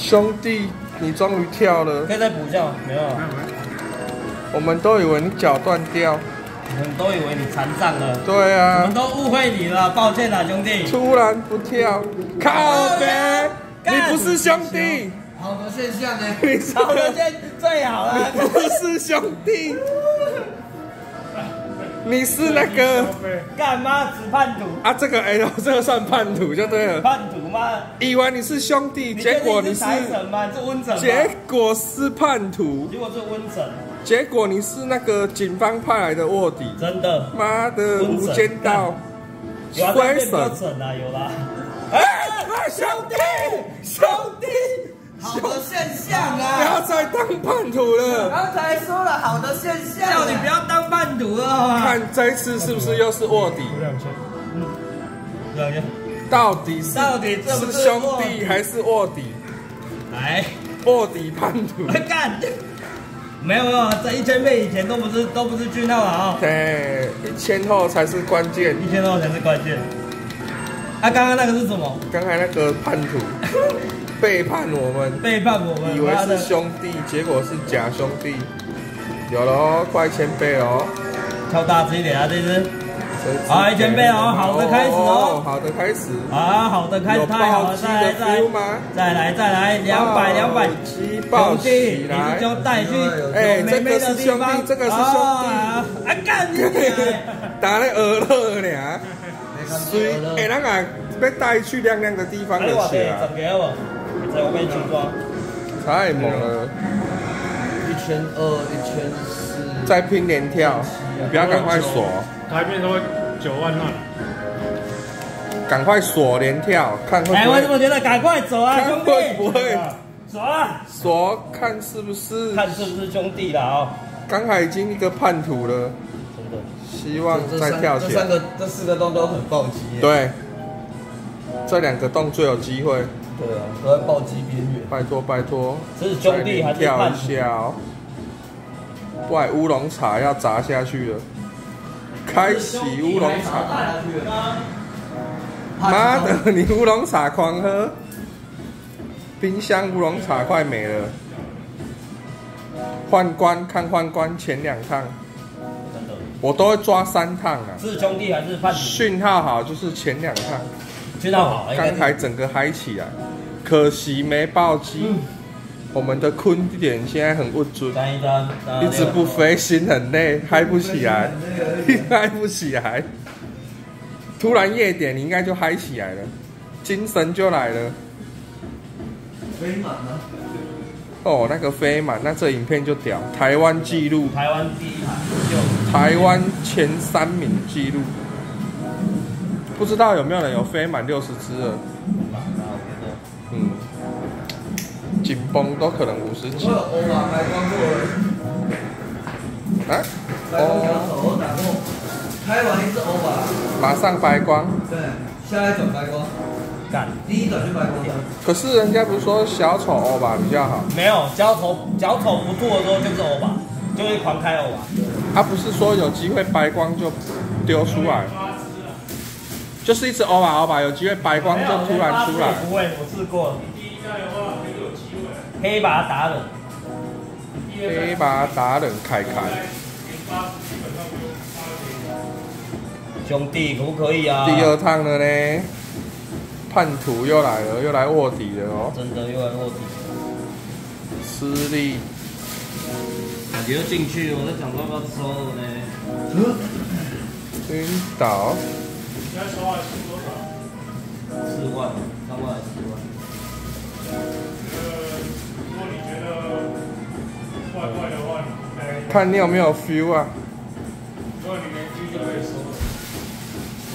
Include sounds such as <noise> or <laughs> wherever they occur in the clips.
兄弟，你终于跳了，可以再补一下吗？没有啊，我们都以为你脚断掉。我们都以为你残障了，对啊我啊们，都误会你了，抱歉了，兄弟。突然不跳，靠北，干你不是兄弟，好的现象呢？你是好的，现最好了。你不是兄弟，你是那个干嘛子叛徒？啊，这个 L 这个算叛徒就对了，叛徒吗？以为你是兄弟，你结果你是？结果是叛徒，结果是瘟神，结果你是那个警方派来的卧底，真的。妈的无间道，有啊，衰变比较神，啊，有啦。哎，兄弟，兄弟，好的现象啊不啊！要再当叛徒了。刚才说了好的现象啊，叫你不要当叛徒了？看这一次是不是又是卧底？两千，到底是到底是不是是兄弟还是卧底？来，卧底叛徒。干！没有没有，这一千倍以前都不是都不是句号了啊，对，一千后才是关键。一千后才是关键。啊，刚刚那个是什么？刚才那个叛徒背叛我们，背叛我们，以为是兄弟，结果是假兄弟。有了哦，快一千倍哦！跳大只一点啊，这只。这次好一千倍哦好的开始哦好的开始。啊，好的，开始太好再来再来？再来再来，两百两百，击爆兄弟，起你来！就带去哎有妹妹的地方，这个是兄弟这个是兄弟啊，啊干你娘！打了鹅乐呢，<laughs> 所以哎，那个被带去亮亮的地方去啊，整给我，在我面前装。太猛了！一千二、一千四，再拼连跳，你不要赶快锁，台面都会九万万，赶快锁连跳，看会哎，不会我怎么觉得赶快走啊，看兄弟！会不会走啊！锁，看是不是？看是不是兄弟了啊？刚才已经一个叛徒了，真的，希望这三再跳起来。这三个、这四个洞都很暴击耶。对，这两个洞最有机会，对啊，都在暴击边缘。拜托拜托，这是兄弟还是叛徒？下哦。外乌龙茶要砸下去了，开启乌龙茶。妈的，你乌龙茶狂喝，冰箱乌龙茶快没了。宦官看宦官前两趟，我都会抓三趟啊。是兄弟还是叛徒？讯号好就是前两趟，知道好，刚才整个嗨起来，可惜没暴击。我们的坤点现在很不准，一直不飞，心很累，嗨不起来，<laughs> 嗨不起来。突然夜点，你应该就嗨起来了，精神就来了。飞满了，哦，那个飞满，那这影片就屌，台湾纪录，台湾第一台台湾前三名纪录。不知道有没有人有飞满六十只了？嗯，紧绷都可能五十几我有欧啊，白光过了，啊！白光小哦，开完一次欧吧，马上白光。对，下一转白光，干。第一转就白光的，可是人家不是说小丑欧巴比较好？没有小丑小丑不做的时候就是欧巴，就会狂开欧巴。他、不是说有机会白光就丢出来，就是一直欧吧欧吧，有机会白光就突然出来。不会，我试过了。可以把它打冷。黑把打冷凯凯，兄弟，可不可以啊？第二趟了呢，叛徒又来了，又来卧底了哦，真的又来卧底，吃力。感觉又进去，我在想说要不要收呢？晕倒，现在说话是多少？四万，三万四万？呃，如果你觉得怪怪的话，看你有没有 feel 啊？如果你连狙就可以收了。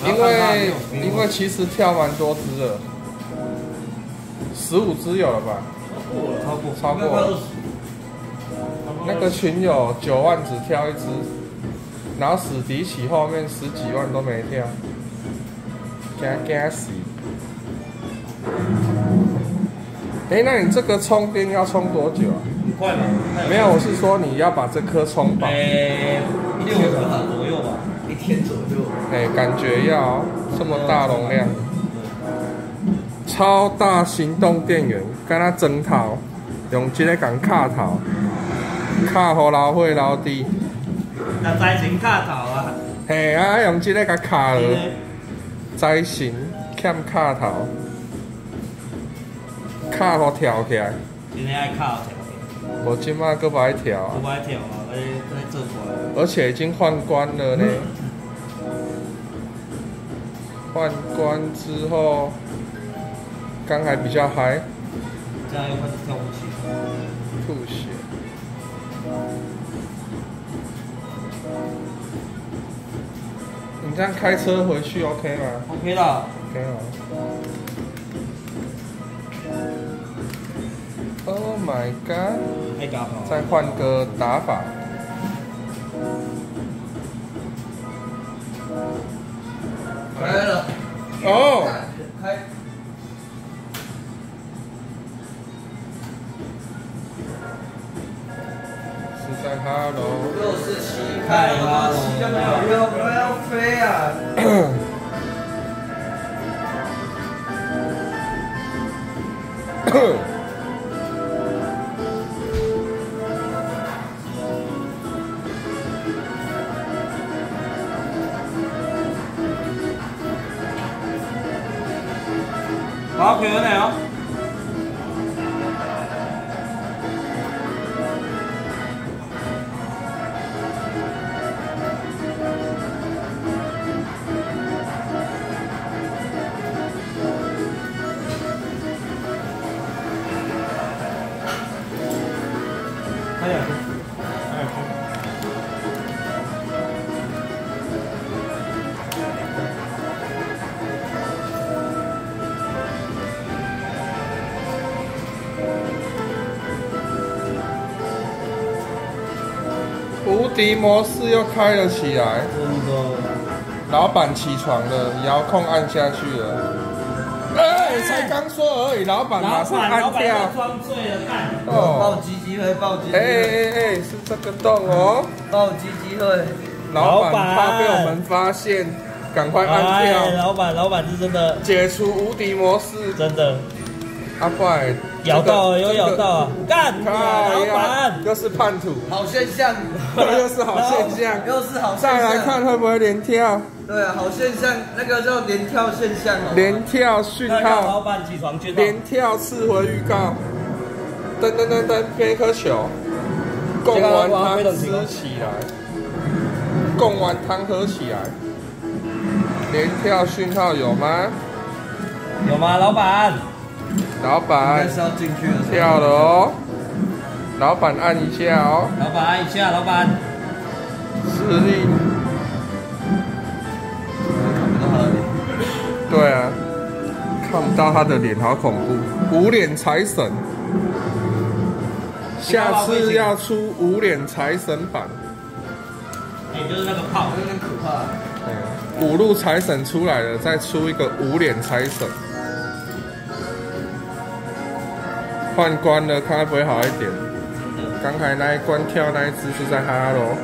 因为因为其实跳蛮多只的，十五只有了吧？超过超过了。那个群友九万只跳一只，然后史迪奇后面十几万都没跳，给他给他死。哎、那你这个充电要充多久啊？很快嘛？没有，我是说你要把这颗充饱。诶，六个小时左右吧。一天左右。哎、感觉要这么大容量。超大行动电源，敢若砖头，用这个共卡头，卡互老火老弟。那再前卡头啊，嘿啊，用这个甲卡落，今日再行欠卡头，卡互跳起来，今日爱卡跳，无即摆佫无爱跳啊跳啊，我在做官。而且已经换官了呢。换官之后，刚还比较嗨，这样又跳不起。吐血。这样开车回去 OK 吗 OK 啦，？OK 了。Oh my god！再换个打法。回来了。哦，开。是在哈喽。六四七开了吗？七就没有要不要飞啊？好，可以了哦。快无敌模式又开了起来，真的。老板起床了，遥控按下去了。哎，才刚说而已，老板马上按掉要。装醉了，干！哦，暴击机会，暴击哎，哎哎，是这个洞哦。暴击机会。老板怕被我们发现，赶快按哎，掉，老板，老板是真的，解除无敌模式。真的阿怪，咬到了，有咬到啊！干老板！又是叛徒，好现象，<laughs> 又是好现象。又是好现象。再来看会不会连跳，对啊，好现象，那个叫连跳现象哦。连跳讯要让老，板起床去。连跳次回预告，噔噔噔噔，变一颗球，供完汤吃起来，供完汤喝起来，连跳讯号有吗？有吗，老板？老应板该是要进去了。跳了哦，老板按一下哦，老板按一下，老板。实力，看不到他的脸。对啊，看不到他的脸，好恐怖，无脸财神。下次要出无脸财神版，哎，就是那个炮。有点可怕。五路财神出来了，再出一个无脸财神。换关了，看会不会好一点？刚才那一关跳那一只是在哈喽，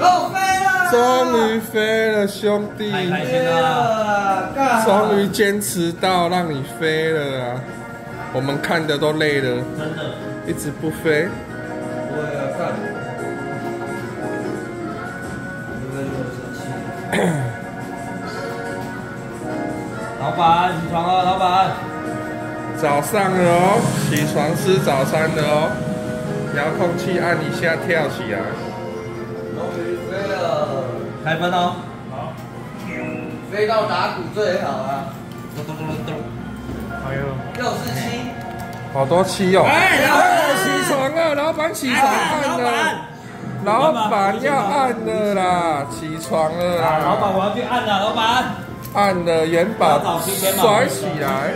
哦，飞了！终于飞了，兄弟！太开飞心了！终于坚持到让你飞了啊！我们看的都累了，真的。一直不飞。我也要看。老板起床了，老板。早上了哦，起床吃早餐了哦，遥控器按一下跳起来。终于飞了，开门哦。好，飞到打鼓最好啊！咚咚咚咚咚。还有六四七，好多七哦！哎老板起床了，老板起床按老了板，，老板要按了啦，起床了啊，啦，老板我要去按了，老板。按了元宝甩起来，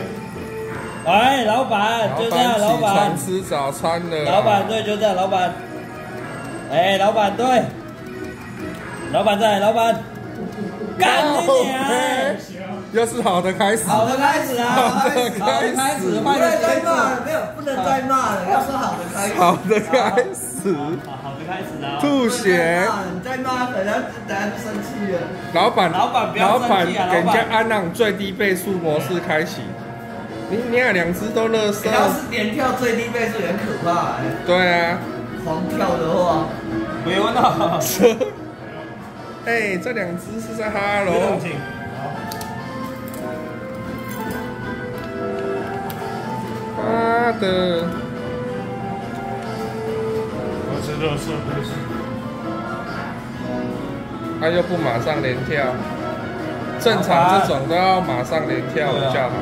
哎，老板，就这样，老板。吃早餐了，老板对，就这样，老板。哎，老板对。老板在，老板。干你娘！又是好的开始。好的开始啊，好的好开始不能再骂了，没有，不能再骂了，要说好的开始。好的开始。好好的开始啊！吐血。你再骂，等下等下就生气了。老板，老板不要生气啊老板，给人家安让最低倍速模式开启。你你俩两只都乐色你。要是连跳最低倍数也很可怕哎，对啊。狂跳的话，没问到，<laughs> 哎，这两只是在哈喽。请。妈的！我是热色的是。他又不马上连跳，正常这种都要马上连跳比较好。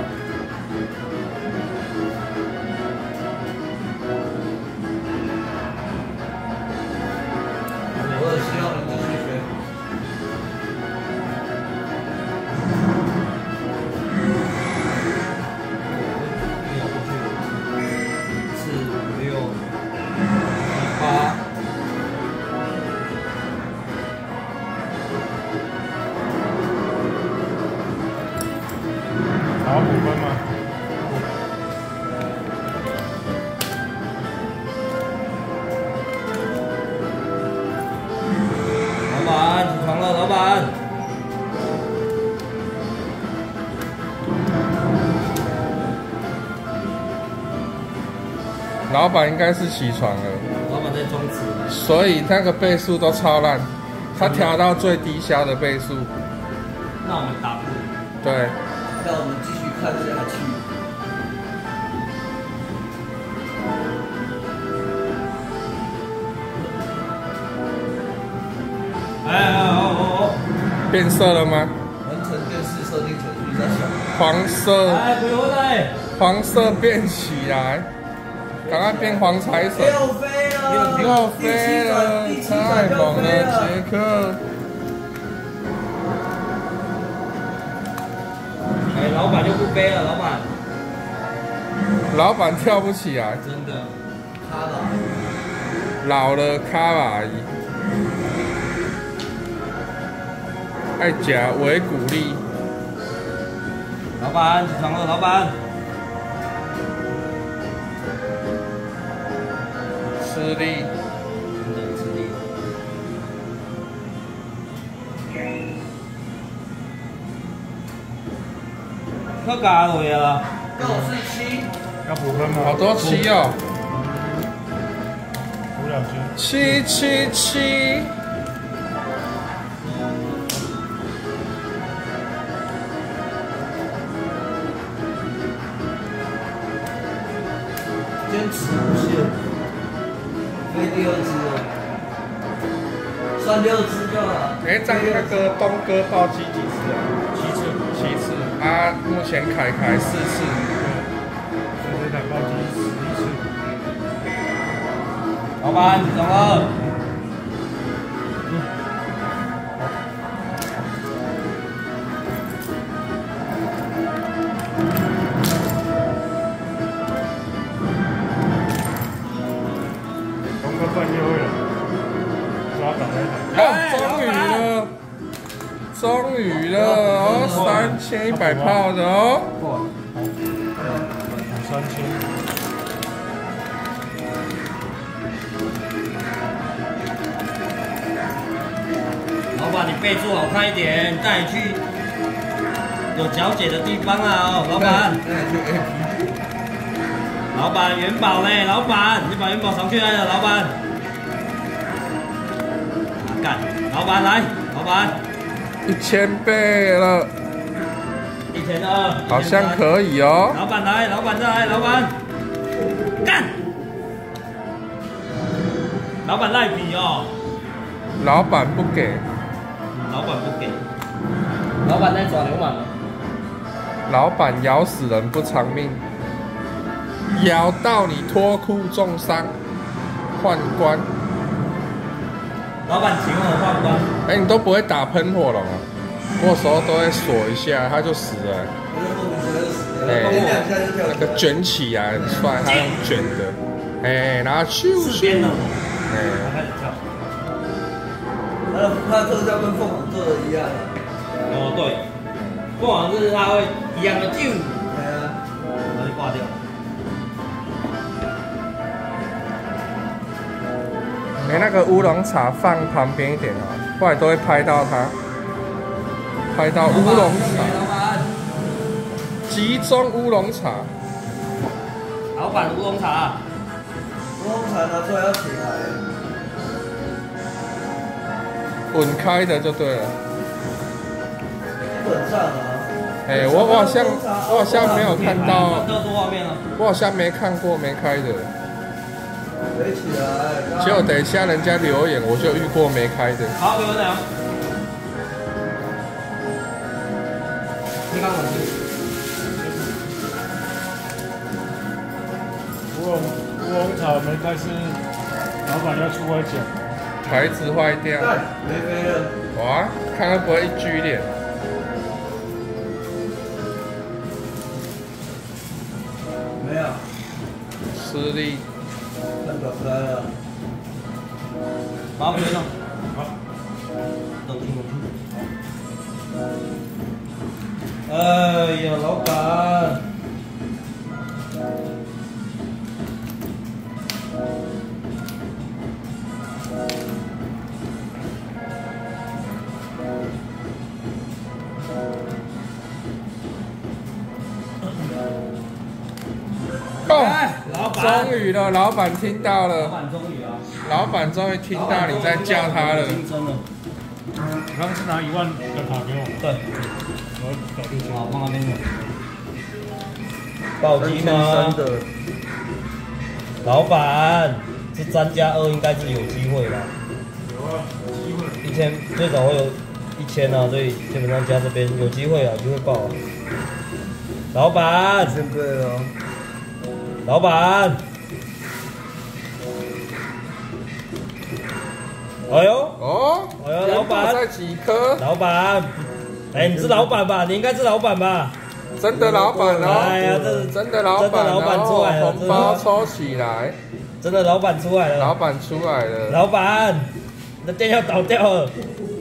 老板应该是起床了，老板在装死。所以那个倍数都超烂，他调到最低消的倍数。那我们打不。对，那我们继续看下去。哎哎哦哦哦！变色了吗？完成电视设定程序在想。黄色，哎，不用嘞。黄色变起来，赶快变黄财神！又飞了，又飞了，太猛了，飞了。杰克！哎，老板就不背了，老板。老板跳不起来，真的。卡了，老了卡瓦伊，爱夹维鼓励，老板起床了，老板。要加落去啊！那我是七，要补分吗？好多七哦，补两斤。七七七，坚持不懈，飞第二只了，算六只就好。哎，这样那个东哥暴击几次啊？他目前凯凯四次，所以这台暴击十一次。老板，怎么了？千一百炮的哦，补三千。老板，你备注好看一点，带你去有脚姐的地方啊！哦，老板，老板元宝嘞，老板，你把元宝藏去哪里了？老板，啊干，老板来，老板，一千倍了，好像可以哦。老板来，老板再来，老板，干，老板赖皮哦，老板不给，老板不给，老板在耍流氓。老板咬死人不偿命，咬到你脱裤重伤，宦官。老板请我宦官，哎、你都不会打喷火龙啊？我有时候都会锁一下，它就死了、我就莫名其妙就死了，哎点两下就跳那。个卷起来很帅，它用卷的，哎、然后咻咻四边的，我，哎、我开始跳。他的他的特效跟凤凰做的一样啊。哦，对，凤凰就是它会一样的就，对啊，然后就挂掉。哎、那个乌龙茶放旁边一点哦，不然都会拍到它，拍到乌龙茶，集中乌龙茶。老板乌龙茶，乌龙茶拿出来要起来，滚开的就对了。基本上啊，哎、我我好像我好像没有看到。我好像没看过没开的。围起来，结果等一下人家留言，我就遇过没开的。好，给我讲。你刚我去。乌龙乌龙茶没开是老板要出来讲，台子坏掉，干没飞了，哇，看会不会一举脸？没有，失利。看到开了，好，别哎呀，老板。哦，哎，老板。终于了，老板听到老了，板终于啊。老板终于听到你在叫他了。你刚刚是拿一万的卡给我，对，我搞定钱。好，放那边的。暴击真吗？的，老板，这三加二应该是有机会啦。有啊，有机会。一千最少会有一千啊，所以基本上加这边有机会啊，有机会爆啊。老板，真贵了，老板，哎呦，哦，哎呦老板几颗？老板，哎，你是老板吧？你应该是老板吧？真的老板哎呀这是，真的老板老板出来了包抽起来，真的老板出来了，老板出来了。老板，你的店要倒掉了，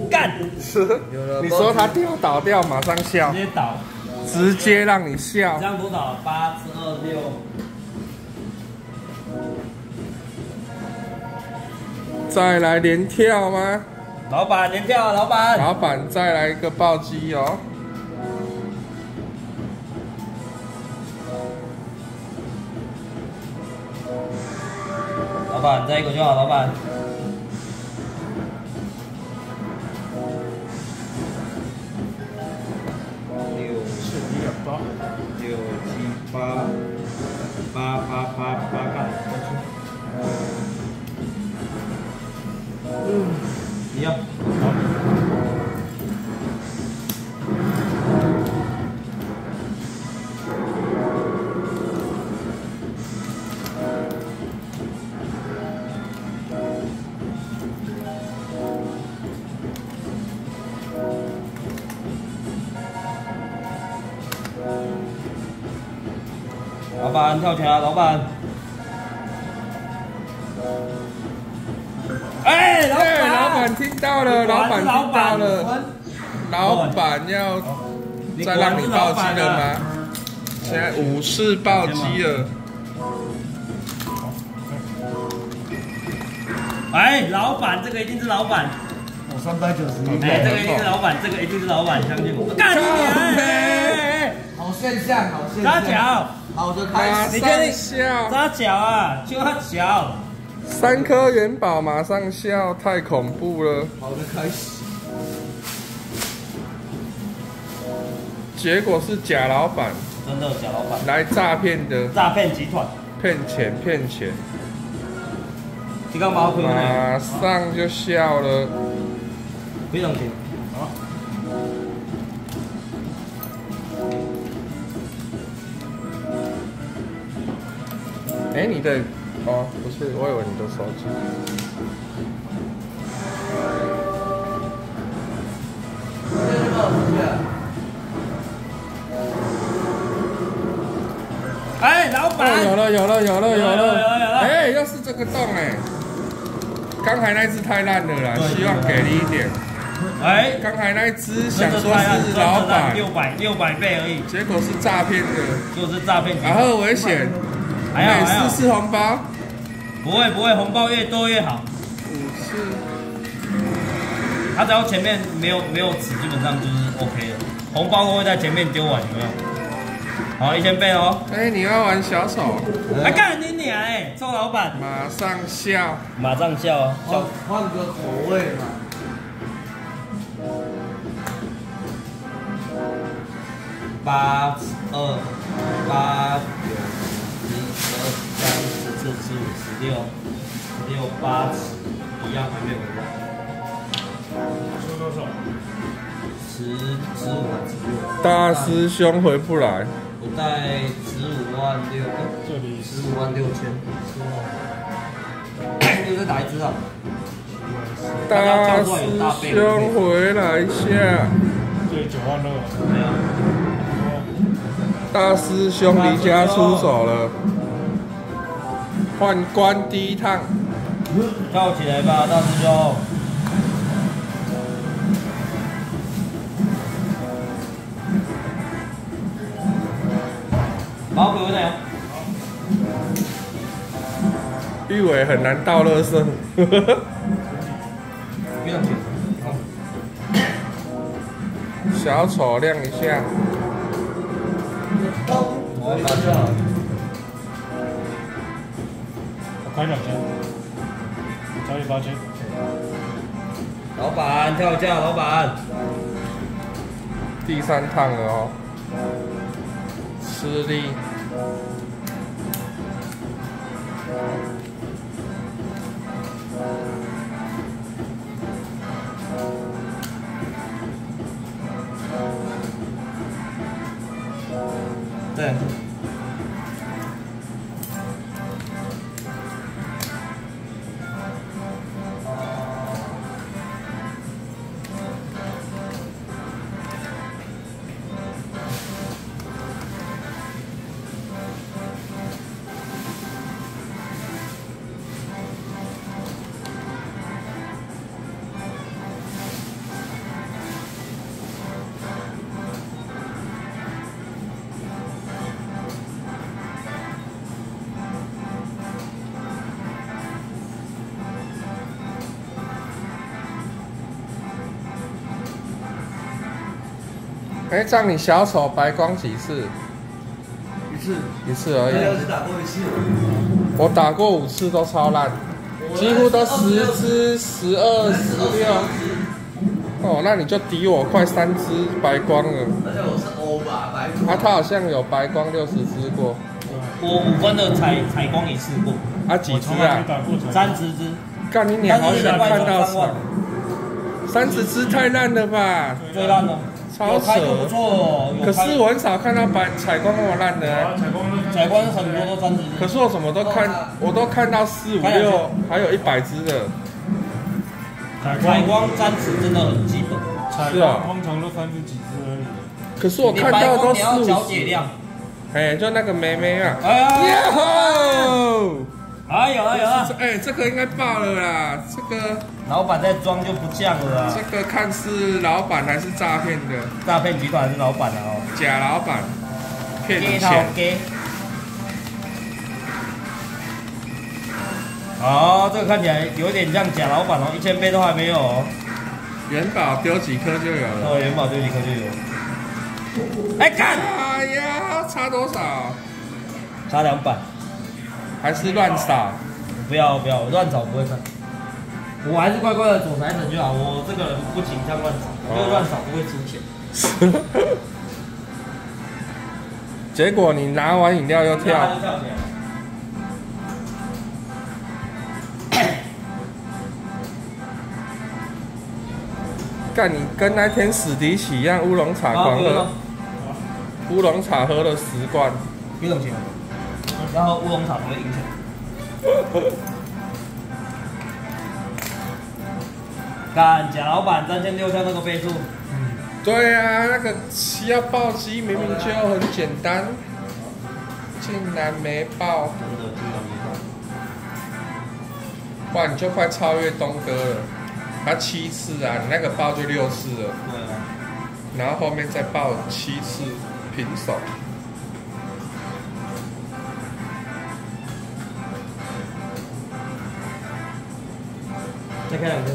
干，是有了你说他掉倒掉，马上笑直，接倒，直接让你笑这。样多少？八十二六。再来连跳吗？老板，连跳啊，老板。老板再来一个暴击哦。老板，再一个就好，老板。六八，六七八八八八八老板。哎，老对，板，老板听到了，老板听到了，老板要再让你暴击了吗？现在五次暴击了，哎，老板，这个一定是老板。我三百九十一，哎，这个一定是老板，这个一定是老板，相信我。干你娘！哎哎哎好现象，好现扎象，脚，好的马开始，你确定上笑，扎脚啊，就要脚。三颗元宝马上笑，太恐怖了。好的开始，结果是假老板真的假老板，来诈骗的，诈骗集团，骗钱骗钱，你干嘛亏呢？马上就笑了。非常甜。好，哎、你的哦，不是，我以为你的手机。哎，老哦，有板，了，有了，有了，有有了有了有了！哎、又是这个洞哎、刚才那只太烂了啦，希望给力一点。哎，刚才那一只想说是老板，六百六百倍而已，结果是诈骗的，就是诈骗。然后危险，还要还要，四次红包，不会不会，红包越多越好。五次，他只要前面没有没有纸，基本上就是 OK 的。红包都会在前面丢完，有没有？好，一千倍哦。哎，你要玩小丑？还干你娘哎，臭老板！马上笑，马上笑，换换个口味嘛。八二八九四十五十六十六八十，一样还没有完。出多少？十十五十六。大师兄回不来。我带十五万六，这里十五万六千。十五。又再打一支啊！大师兄回来一下。对，九万六。没有。大师兄离家出走了，宦官第一趟，跳起来吧，大师兄！好，各位队友。玉伟很难到乐色，呵呵呵。小丑亮一下。我打架。我开两千，交易八千。老板跳价，老板。第三趟了哦，吃力。对。哎，这样你小丑白光几次？一次，一次而已。我打过一次。我打过五次都超烂，几乎都十只、十二、十六。哦，那你就抵我快三只白光了。而且我是欧吧，白光。啊，他好像有白光六十只过。我五分的采采光一次过。啊，几只啊？三十只。干你娘！好想看到三三十只太烂了吧？最烂了。超扯，不错。可是我很少看到白采光那么烂的。采光采光很多都三十。可是我什么都看，我都看到四五六，还有一百只的。采光三十真的很基本。是啊，通常都三十几只而已。可是我看到都四五十。哎，就那个妹妹啊。哎呀！啊有啊有啊！哎，这个应该爆了啦！这个老板在装就不降了。这个看是老板还是诈骗的？诈骗集团还是老板的哦？假老板，骗你钱。好，这个看起来有点像假老板哦，一千倍都还没有。元宝丢几颗就有了。哦，元宝丢几颗就有。哎，看！哎呀，差多少？差两百。还是乱撒？不要不要，乱找不会看。我还是乖乖的走财神就好。我这个人不倾向乱找，因为乱找不会出钱。<laughs> 结果你拿完饮料又跳。<coughs> 干你跟那天史迪奇一样，乌龙茶狂喝，乌龙茶喝了十罐。别动钱。然后乌龙茶不会影响。干贾老板三千六像那个倍数。嗯，对啊，那个七要暴击明明就很简单，竟然没爆。真的，竟然没爆。哇，你就快超越东哥了。他七次啊，你那个爆就六次了，对啊，然后后面再爆七次平手。再开两个。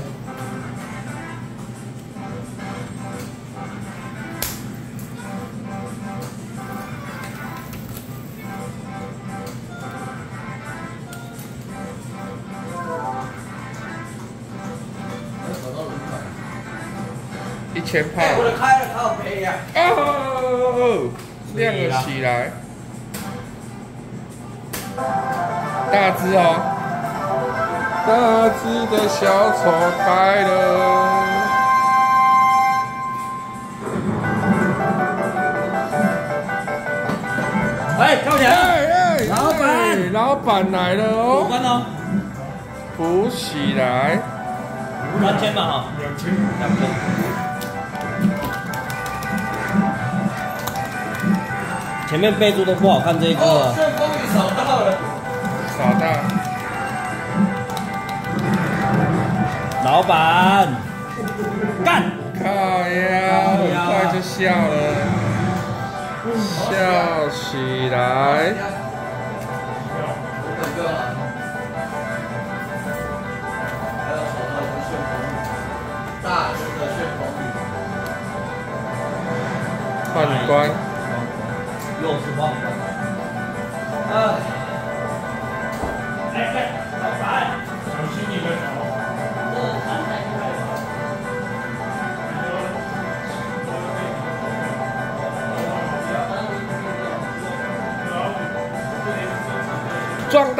一千炮，我的开了靠背呀。哦，亮了起来，大只哦，大只的小丑开了。哎，跳起来！老板。哎老板来了五哦，关哦，扶起来，三千吧哈，两千，两千。前面备注都不好看这一个老板干！靠呀，很快就笑了，笑起来。大只的旋风雨，判官，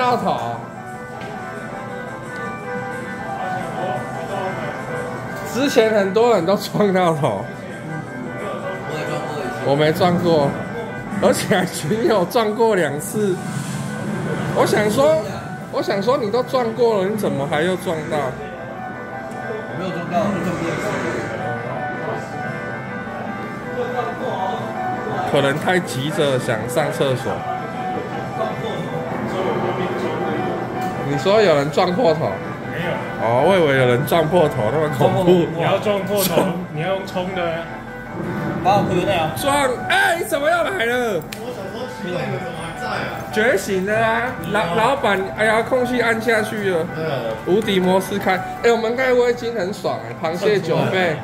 撞到头，之前很多人都撞到头，我没撞过，而且还群友撞过两次。我想说，我想说你都撞过了，你怎么还又撞到？我没有撞到。可能太急着想上厕所。你说有人撞破头？没有，哦，我以为有人撞破头，那么恐怖。你要撞破头，你要用冲的。把我亏那样，撞！哎，你怎么又来了？我想说奇怪，你们怎么还在啊？觉醒了啊！老老板，哎呀，空气按下去了，无敌模式开。哎，我们盖威金很爽哎，螃蟹九倍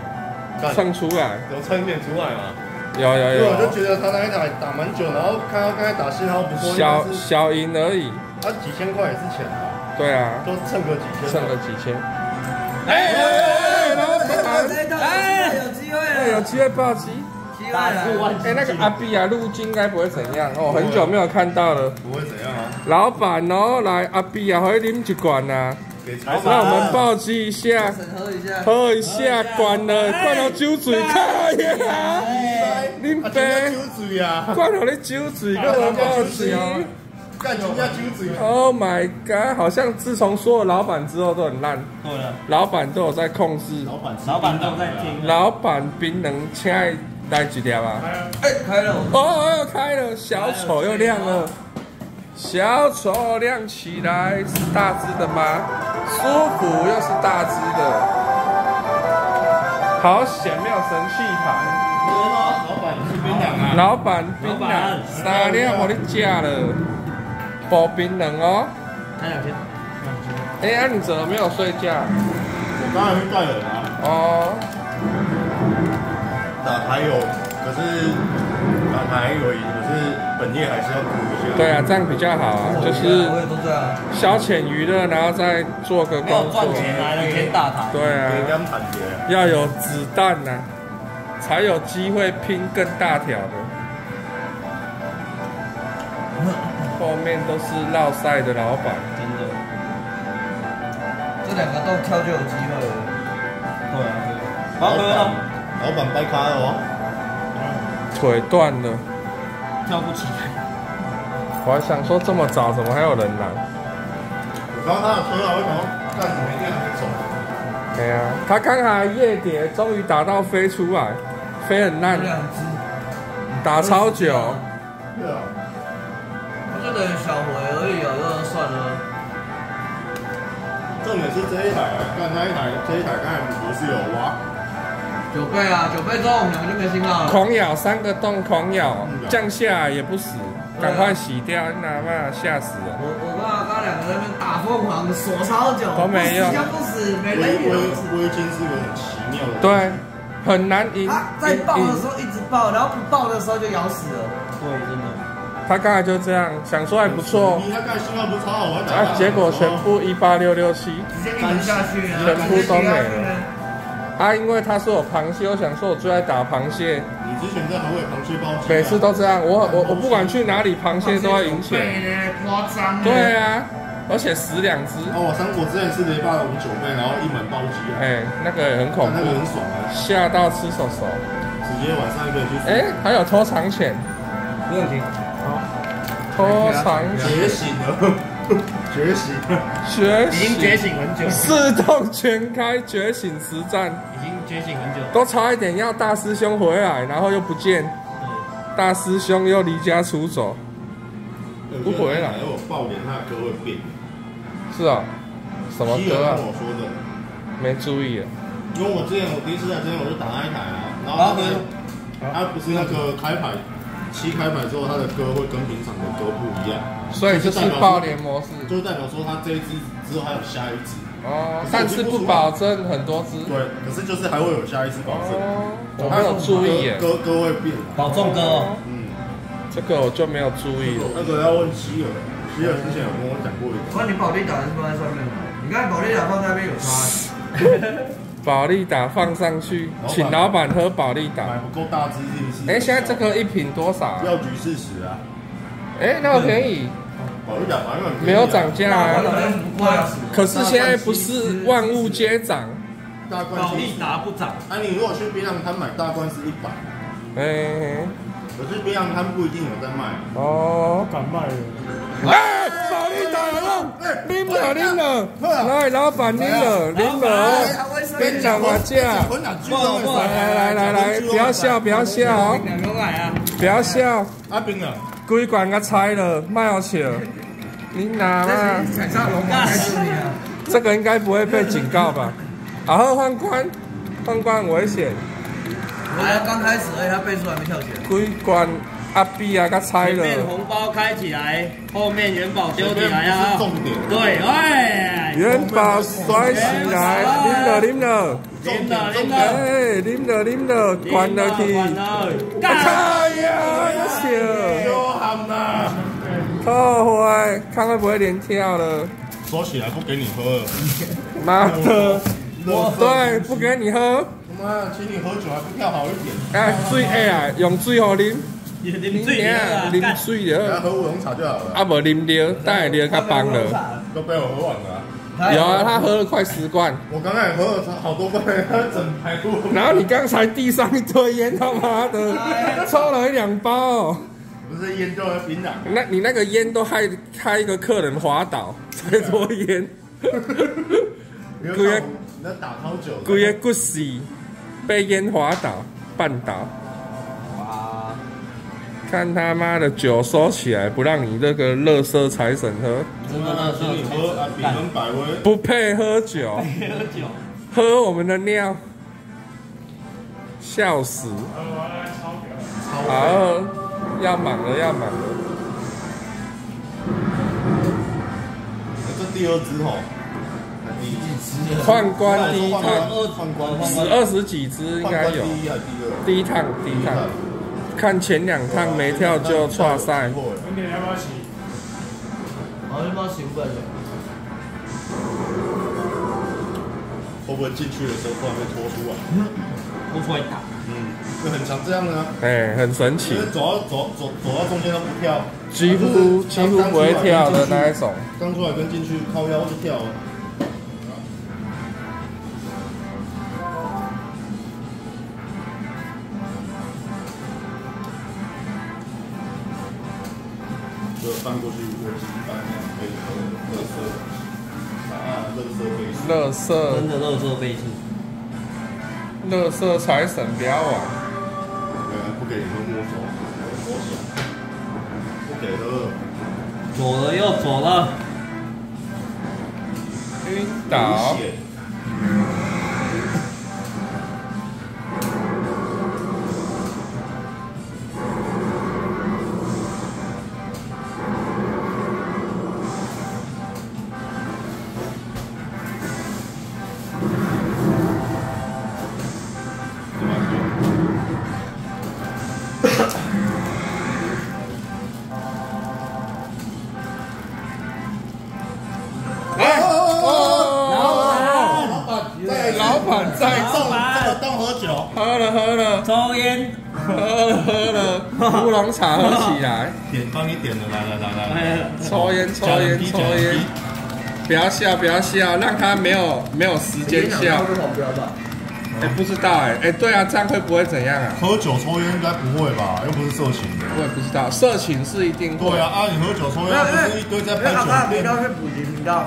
蹭出来，有蹭点出来吗？有有因为我就有，觉得他那一打打蛮久，然后看到刚才打信号不错，小小赢而已。他几千块也是钱啊，对啊，都蹭个几千，蹭个几千。哎哎哎，老板，哎，有机会哎，有了，机会暴击。机会了，哎，那个阿碧啊，路径应该不会怎样。哦，很久没有看到了。不会怎样啊？老板哦，来阿碧啊，可以啉一罐啊，给财让我们暴击一下。喝一下，灌了，灌到酒嘴，看呀！恁啊，爸酒嘴啊，灌到你酒嘴，个人报警。干人家酒嘴，Oh my god！好像自从所有老板之后都很烂，对了，老板都有在控制。老板老板都在听。老板冰能请来几条啊？哎，开了，哦，又开了，小丑又亮了，小丑亮起来，是大只的吗？舒服又是大只的，好险没有神器牌。老板是槟榔啊，老板槟榔老板三两我你加了，包冰冷哦。开两千，哎呀，你怎么没有睡觉？我刚才去带人啊，哦，打牌有，可是打牌有赢，可是本业还是要顾一下。对啊，这样比较好啊，就是。消遣娱乐，然后再做个工作赚。钱来了一天大堂。对啊，要有子弹呐、才有机会拼更大条的。后面都是绕赛的老板，真的。这两个都跳就有机会了。对啊，对。老好，哥板，老板掰开了哦，腿断了。跳不起来。我还想说这么早怎么还有人来？我刚刚他的车啊，我想说干什么一定还没走，对啊、他刚才夜蝶终于打到飞出来，飞很烂，两只，打超久。对啊，我就等于小回而已啊，就算了。重点是这一台啊，看那一台，这一台刚才不是有挖，九倍啊，九倍之后我们两个就没信号了。狂咬三个洞，狂咬嗯降下来也不死，赶快洗掉，你哪怕吓死了。我我跟阿刚两个在那边打凤凰锁超久，都没用不死就不死，没微微人也不死。微金是个很奇妙的。对，很难赢。他在爆的时候一直爆，然后不爆的时候就咬死了。对。他刚才就这样，想说还不错你他刚才信号不是超好，啊，结果全部一八六六七直接一直下去啊，全部都没了直接下去呢啊，因为他说我螃蟹，我想说我最爱打螃蟹，你之前在河尾螃蟹包机啊，每次都这样，我我我不管去哪里，螃蟹都要赢钱。夸张。对。啊，而且死两只，哦，我三国之前是雷霸龙九倍，然后一门包机啊，哎，那个也很恐那个很怖，爽啊，吓到吃手手。直接晚上一个人去。哎，还有偷藏钱，没问题。偷藏觉醒了，<laughs> 觉醒。了，觉已经觉醒，很久，四洞全开，觉醒实战，已经觉醒很久。都差一点要大师兄回来，然后又不见，大师兄又离家出走。不回来。我爆点他的歌会变。是啊，什么歌啊跟？我说的，没注意啊。因为我之前我第一次在这边我就打那一台啊，然后他们他不是那个开牌七开牌之后，他的歌会跟平常的歌不一样，所以就是爆连模式。就代表说他这一支之后还有下一支，哦，但是不保证很多只。对，可是就是还会有下一支保证。哦，我没有注意耶，歌歌会变。啊，保重歌哦，嗯，这个我就没有注意了。那个要问希尔，希尔之前有跟我讲过一个，那你保利达是放在上面吗？你看保利达放在那边有差。<laughs> 保利达放上去，请老板喝保利达。买不够大支是不是？哎，现在这个一瓶多少啊？药局四十啊，哎，那么便宜，保利达反正没有涨价啊。啊。可是现在不是万物皆涨，大罐保利70达不涨，啊，你如果去槟榔摊买大罐是一百，哎，可是槟榔摊不一定有在卖。哦，敢卖了。哎，保利达有用，拎了拎了，来，老板拎了拎了，跟讲我价。来来来来，不要笑，不要笑啊！不要笑，阿冰啊，规管给拆了，卖好笑。你拿嘛？踩上龙马开始你啊！这个应该不会被警告吧？然后换官，换官很危险，还刚开始而已，他倍数还没跳起来。规管阿 B 啊，个拆前面，红包开起来，后面元宝丢起来啊！重点，对，哎，元宝甩起来，拎了拎了，拎了拎了，哎，拎了拎了，关了去。关了，干！哎呀，笑，有喊呐，后悔，看会不会连跳了？说起来不给你喝，妈的，我对，不给你喝，妈，请你喝酒还不跳好一点，哎，水哎啊，用水好啉，你啉醉了啊！啉水给他了，喝乌龙茶就好了，啊无啉着，等下啉较棒了。都被我喝完了。啊。有啊，他喝了快十罐，我刚才也喝了好多罐，他整排过。然后你刚才地上一堆烟，他妈的，抽了一两包、不是烟就是槟榔，那你那个烟都害害一个客人滑倒，太多烟，你故意你那打好久的，规个骨死，被烟滑倒绊倒。哇，看他妈的酒收起来，不让你这个乐色财神喝，真的乐色请你喝啊，比干跟百威，不配喝酒，喝酒，喝我们的尿，笑死！好，要满了，要满了。这第二只吼，宦官第一趟，宦官十二十几只应该有。第一趟，第一趟，看前两趟没跳就错赛。明天要不要洗？好，就帮洗五百的。会不会进去的时候突然被拖出来？不会打，嗯，就很常这样的啊。哎，很神奇走到走走走到中间都不跳，几乎几乎不会跳的那一种。刚出来跟进去靠腰就跳了。乐色真的乐色倍数。乐色财神不要玩，呃，不给你喝摸手，我想，不给喝。走了又走了，晕倒。板在动这个动喝酒，喝了喝了抽烟，喝了喝了，<laughs> 乌龙茶喝起来，点帮你点了，来来来来来，抽烟抽烟抽烟，不要笑不要笑，让他没有没有时间笑。哎，不知道哎哎，对啊，这样会不会怎样啊？喝酒抽烟应该不会吧？又不是色情的。我也不知道，色情是一定会对啊，啊你喝酒抽烟不是一堆在拍阿刚的频道是普及频道，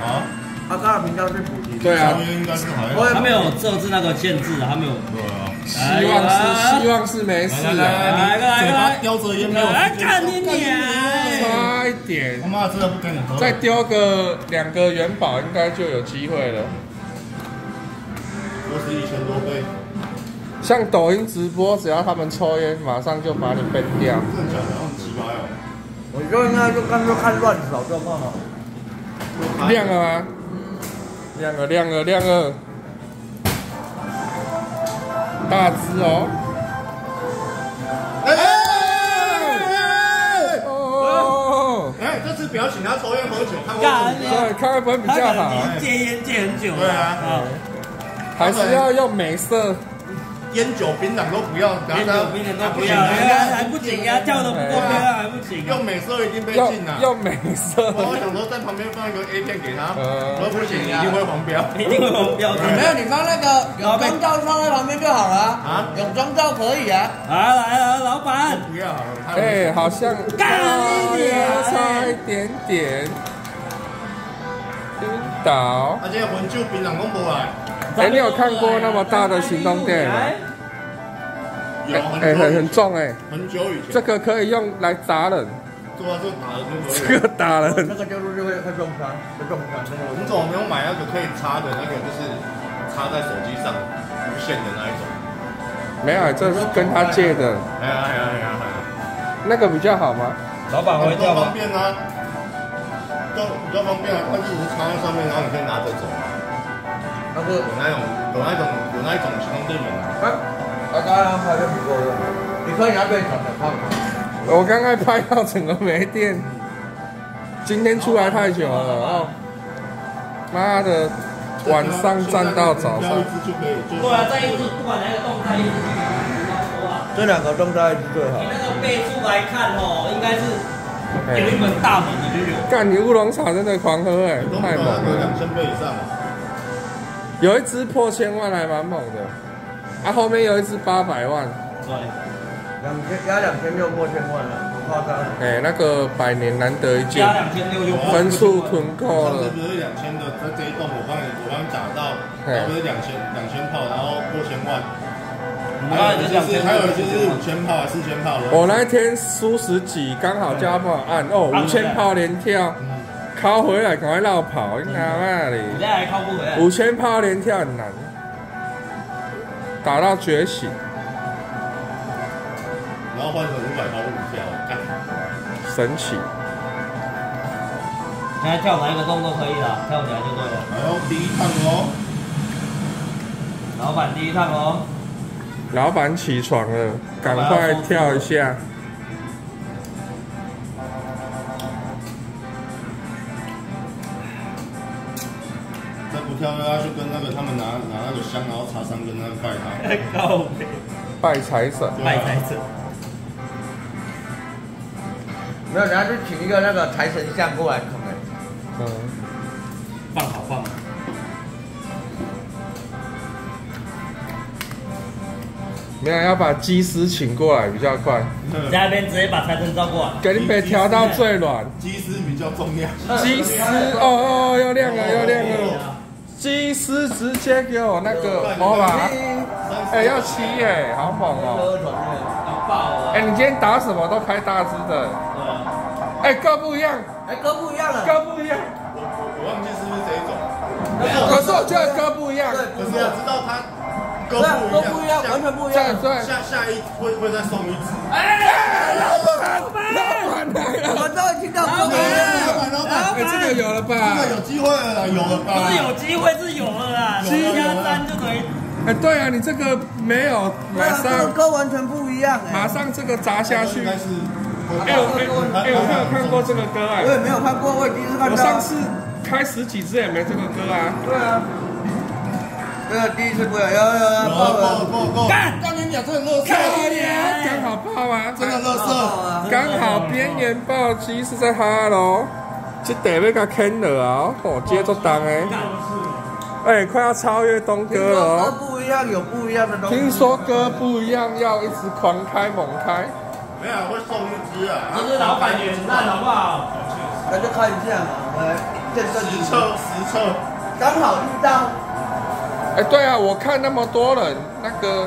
啊？阿刚的频道是。对啊应该是还好。我也他没有设置那个限制，他没有。对啊，希望是希望是没事来来啊，来，你嘴巴叼着烟没有来看你娘！差一点他，妈真的不跟你喝。再丢个两个元宝，应该就有机会了。都是一千多倍，像抖音直播，只要他们抽烟，马上就把你 ban 掉。真的假的？很奇葩哦。我就应该就干脆看乱扫就好了。亮了吗？亮了，亮了，亮了。大只哦。哦，哎，这次不要请他抽烟喝酒，看我干怎么对，开分比较好，戒烟戒很久了。对啊还是要用美色。烟酒槟榔都不要，烟酒槟榔都不要，还还不紧呀，跳的不够漂亮还不紧啊。用美色已经被禁了，用美色。我想说在旁边放一个 A 片给他，呃说不行，一定会黄标。<laughs> 一定会黄标的。没有，你放那个泳装照放在旁边就好了啊泳装照可以啊。来来来，老板，哎，好像干你娘差一点点。晕倒。而且魂酒槟榔都不来，哎，你有看过那么大的行动电吗？哎，很很重哎，很久以前，这个可以用来砸人，对啊，这打的就可以。这个打人。那个就是会会中枪，会中枪。那个我们怎么没有买那个可以插的那个，就是插在手机上无线的那一种？没有，这是跟他借的，哎呀哎呀哎呀哎呀！那个比较好吗？老板会比较方？便啊，都比较方便啊，它就是插在上面，然后你可以拿着走啊。那个有那种有那种有那一种行动电源啊。啊，刚刚拍的不够用，你可以拿对准的看。我刚刚拍到整个没电，今天出来太久了然后，妈的，晚上站到早上对啊，在一直不管哪个动态，一直多啊。这两个动态是最好你。那个倍数来看哦，应该是有一门大门的就有。干你乌龙茶真的狂喝哎，都太猛了，两千倍以上啊。有一只破千万还蛮猛的，啊后面有一只八百万，对，两千压两千六过千万了，很夸张。哎那个百年难得一见加，两千六就分数囤够了。上次不是两千的，在这一栋我帮你我帮你打到，不是两千两千炮，然后过千万。还有就两千，就是还有就是五千炮、四千炮的。我那一天输十几，刚好叫他帮我按哦，五千炮连跳，靠回来赶快绕跑，你他妈的！你现在还靠不回来。五千炮连跳很难，打到觉醒，然后换成五百炮就不跳了，神奇。现在跳哪一个动作可以了，跳起来就对了。然后第一趟哦，老板第一趟哦，老板起床了，赶快跳一下。再不跳的话就跟那个他们拿拿那个香，然后插三根那个拜他。靠拜财神，拜财神。没有，人家就请一个那个财神像过来捧哎。嗯，放好放。没有要把机师请过来比较快，在那边直接把财神招过来。给你被调到最软。机师比较重要。机师哦哦，要亮了要亮了，机师直接给我那个魔法，哎要七哎，好猛哦！哎你今天打什么都开大只的，对啊。哎哥不一样，哎，哥不一样了。哥不一样。我我我忘记是不是这一种，可是我觉得歌不一样，对，可是我知道他都不一样，完全不一样。对，下下一会会再送一支。老板来了，我们终于听到歌名老板，了。老板，哎，这个有了吧？这个有机会了，有了吧？不是有机会是有了啦，七加三就等于哎，对啊，你这个没有，马对啊，这个上歌完全不一样哎。马上这个砸下去应。该是。哎，我没，哎，我没有看过这个歌哎我，也没有看过，我也第一次看到。我上次开十几支也没这个歌啊。对啊，这个第一次不一样，有有有够爆了。够够！干刚这个乐色，刚好爆啊！真的乐色。刚好边缘暴击是在哈喽，这得要给坑了啊！哦，接着当哎，哎，快要超越东听哥了。不一样，有不一样的东西。听说歌不一样，要一直狂开猛开。没有会送一支啊。这是老板演烂好不好？那就看一下嘛，来见证实一测实测，刚好遇到，哎，对啊，我看那么多人，那个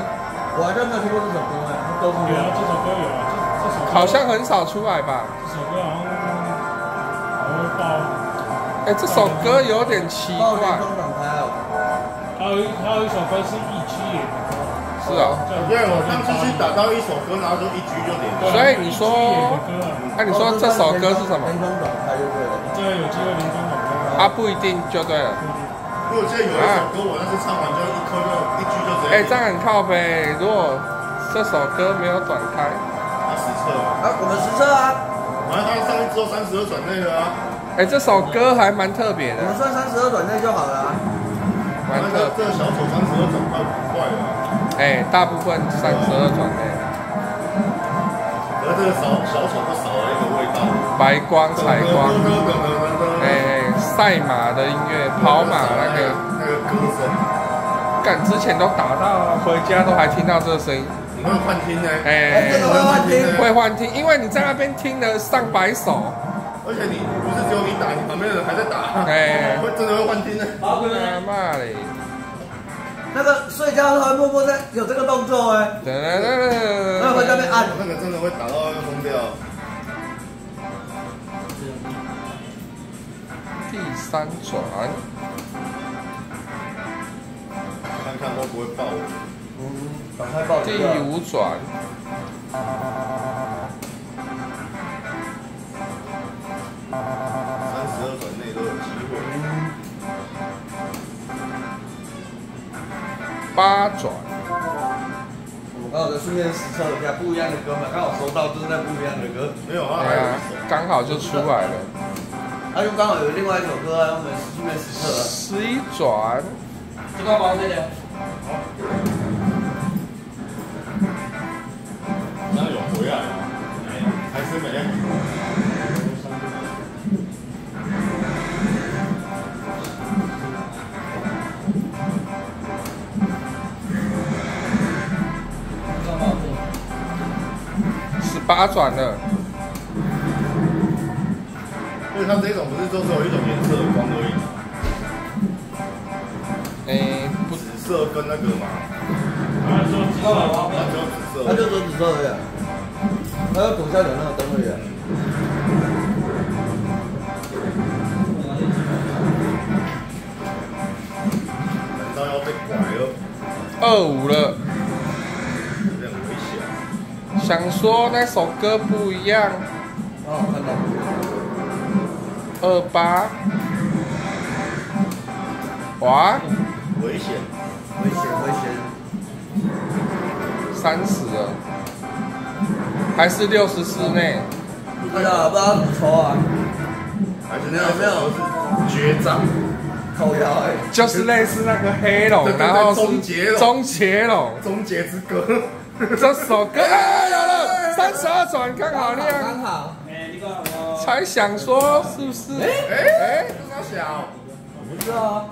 我还真没有听过这首歌哎，都是有啊，这首歌有啊，这这首歌好像很少出来吧？这首歌好像好像会爆，哎，这首歌有点奇怪。还有一还有一首歌是一区演的，是啊，对我上次去打到一首歌，然后就一局就点。所以你说一区演的歌啊，那你说这首歌是什么？年中展开就对了。这有机会连中广歌。啊，不一定就对了。因为我记得有一首歌，我那次唱完就一颗就一句就直接。哎，这样很靠背。如果这首歌没有转开，他实测嘛，啊，我们实测啊，然后他上一之后三十二转内的啊，哎，这首歌还蛮特别的我，们算三十二转内就好了啊。然后蛮特这这个小丑三十二转快五块了啊，哎，大部分三十二转内，可是这个小小丑就少了一个味道。白光彩光，赛马的音乐，跑马那个，那个歌声，干之前都打到回家都还听到这个声音，你会幻听呢？哎真的会幻听，会幻听，因为你在那边听了上百首，而且你不是只有你打，你旁边的人还在打，哎会真的会幻听呢。好，各位他妈嘞，那个睡觉的时候默默在有这个动作哎，噔噔噔那会在那边按。那个真的会打到疯掉。第三转，看看会不会爆。嗯，赶快报第。五转，三十二转内都有机会。八转，我们刚好在顺便实测一下不一样的歌嘛，刚好收到就是那不一样的歌，没有啊，刚好就出来了。他就刚好有另外一首歌啊，我们顺便实测了。十一转，这个包这里。这样有回来吗？还是没？十八转了，因为它这种不是就只有一种颜色的光而已嘛，哎，不，紫色跟那个嘛，他说知道了，它只有紫色。他就只紫色而已啊，还有左下角那个灯而已啊。难道要被拐了？二五了。有点危险。想说那首歌不一样，哦，看到。二八，哇，危险！危险危险！三十了，还是六十四内？不知道不知道怎么抽啊，还是没有没有是绝招。靠腰哎。就是类似那个黑龙，然后终结龙是终结龙。终结之歌。这首歌啊，有了，三十二转刚好刚亮，好。哎，你看我。才想说是不是？哎哎，这么小，不知道啊，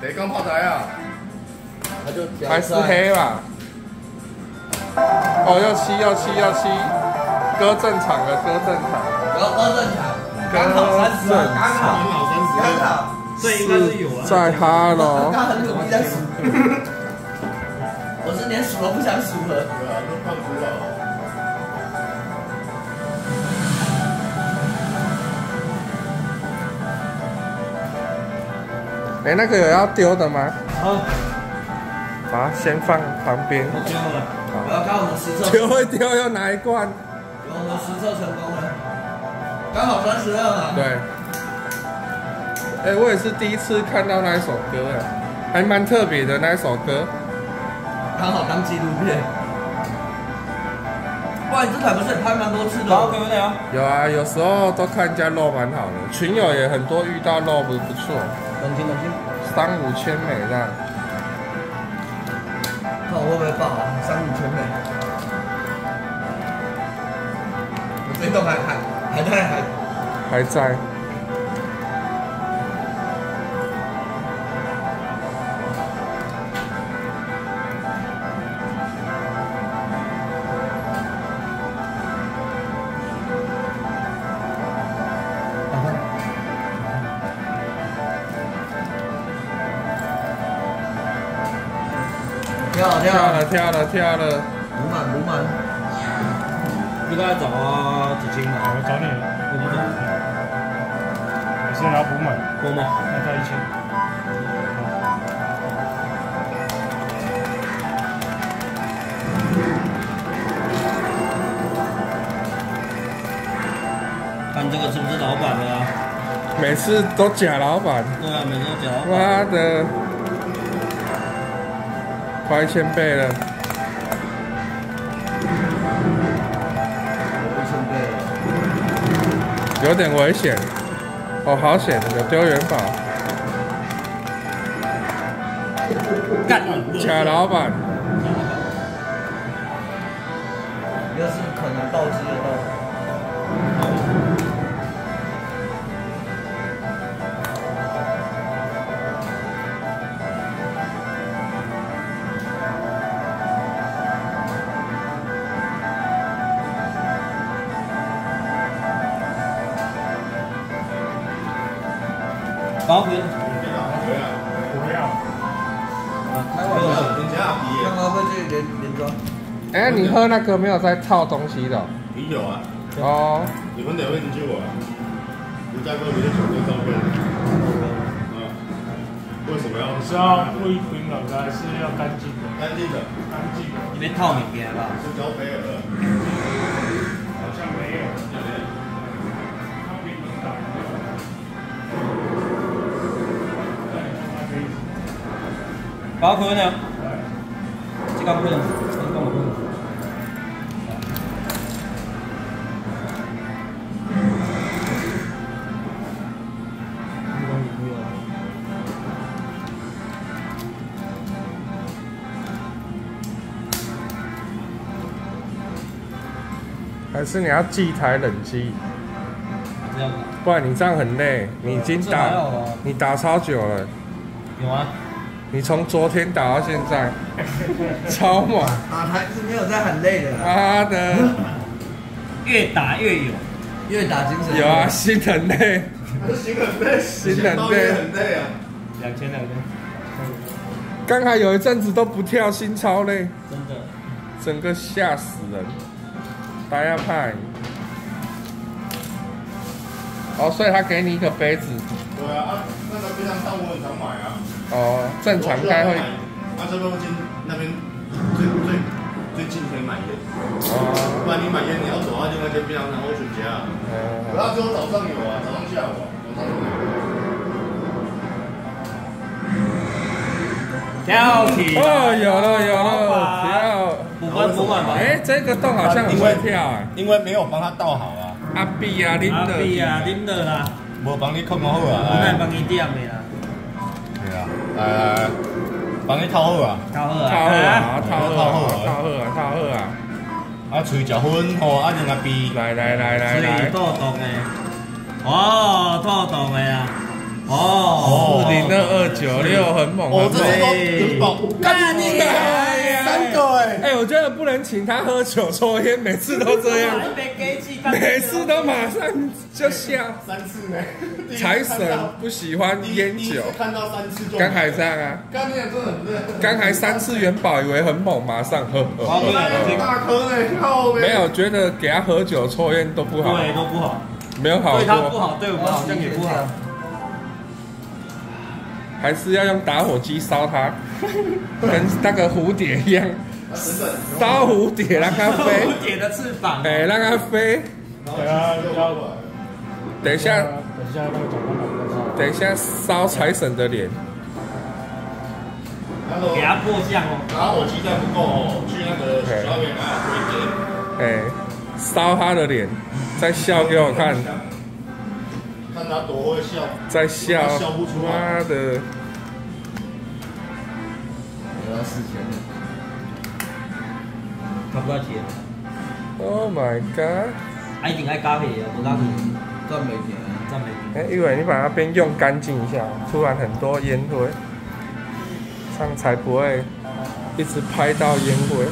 谁刚炮台啊？他就还是黑吧？哦，要七要七要七，哥正常了，哥正常，然后二正常，刚好三十啊，刚好刚好三十刚好，这应该是有啊。在哈喽。他很努力在数。我是连数都不想数了。对啊，都看出来了。哎，那个有要丢的吗？好，把它先放旁边。我丢了。我要看我们实测，丢会丢又拿一罐。我们实测成功了，刚好三十二啊。对。哎，我也是第一次看到那一首歌，哎，还蛮特别的那一首歌。刚好当纪录片。哇，你这台不是也拍蛮多次的？有啊，有时候都看人家肉蛮好的，群友也很多遇到肉不不错，冷静冷静。三五千美这样。看我会不会爆啊？三五千美。我这栋还还还在还还在。了跳了跳了，不满不满。应该找啊几斤嘛？我找你了，我不找。你是拿补满，多吗？那再一千。看这个是不是老板的啊？每次都假老板。对啊，每次都假老板。妈的！快一千倍了，一千倍了，有点危险。哦，好险，有丢元宝。干！假老板。要是可能暴击的喝那个没有在套东西的？啤酒啊，哦。你们哪位研究我？你在喝你的酒跟照片。啊？为什么要？是要不冰冷的，还是要干净的？干净的。干净的。你别透明的吧？是交杯尔的。好像没有。包括呢？还是你要寄一台冷机？这样。不然你这样很累，你已经打，你打超久了。有啊。你从昨天打到现在，<laughs> 超猛。打台是没有在很累的。妈的，越打越有，越打精神。有啊，心很累。心很累，心很累，很累啊。两千两千。刚才有一阵子都不跳，心超累。真的。整个吓死人。大家派。哦，所以他给你一个杯子。对啊，啊那个非常大，我很常买啊。哦，正常开会。啊，这边近那边最最最近可以买烟。哦。不然你买烟你要走到另外一间非常然后全家。哦。不要只有早上有啊，早上下午啊，早上有。跳起！哦，有了有了，不哎，这个洞好像很会跳哎。因为没有帮他倒好啊。阿碧啊，林德。阿碧啊，林德啦。无帮你控好啊。我来帮你点的啦。对啊，来来，帮你套好啊。套好啊。套好啊，套好啊，套好啊，套好啊。啊，吹食粉吼，啊，两个碧。来来来来来。吹豆豆的。哦，倒洞的啊。哦。四零二二九六很猛。哦，这是都干你三个哎。哎，我觉得不能请他喝酒抽烟，每次都这样。每次都马上就下。三次呢。<laughs> 财神不喜欢烟酒。看到三次就。刚还这样啊。刚才真的很热。刚还三次元宝，以为很猛，马上喝。大颗哎，靠没有觉得给他喝酒抽烟都不好。对，都不好。没有好过。对他不好，对我们好像也不好。还是要用打火机烧它，跟那个蝴蝶一样，烧蝴蝶让它飞，蝴蝶的翅膀，哎，让它飞。对啊，要等一下，等一下那个长官来再烧。等一下烧财神的脸。给他过酱哦。打火机再不够哦，去那个学校里面拿回哎，烧他的脸，再笑给我看，看他多会笑。在笑，笑不出来妈的！我要四千了。差不多钱，Oh my god！啊一定爱加皮啊，不加皮赚没钱啊。赞美。哎，一伟，你把那边用干净一下，突然很多烟灰，这样才不会一直拍到烟灰。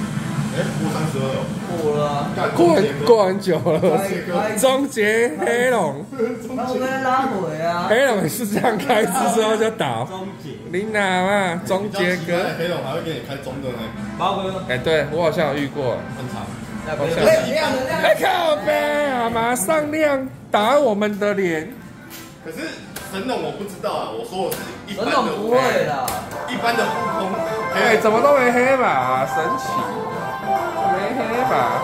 哎，过三十二哦，过了过很过很久了，开终结黑龙，那我在拉回啊。黑龙也是这样开之后就倒。终结，你哪嘛？终结哥，黑龙还会给你开中的呢，包哥，哎，对我好像有遇过。很长。亮亮的亮。哎靠背啊！马上亮打我们的脸。可是神龙我不知道啊，我说我是一般神的龙不会啦。一般的悟空，哎，怎么都没黑马、神奇，没黑吧。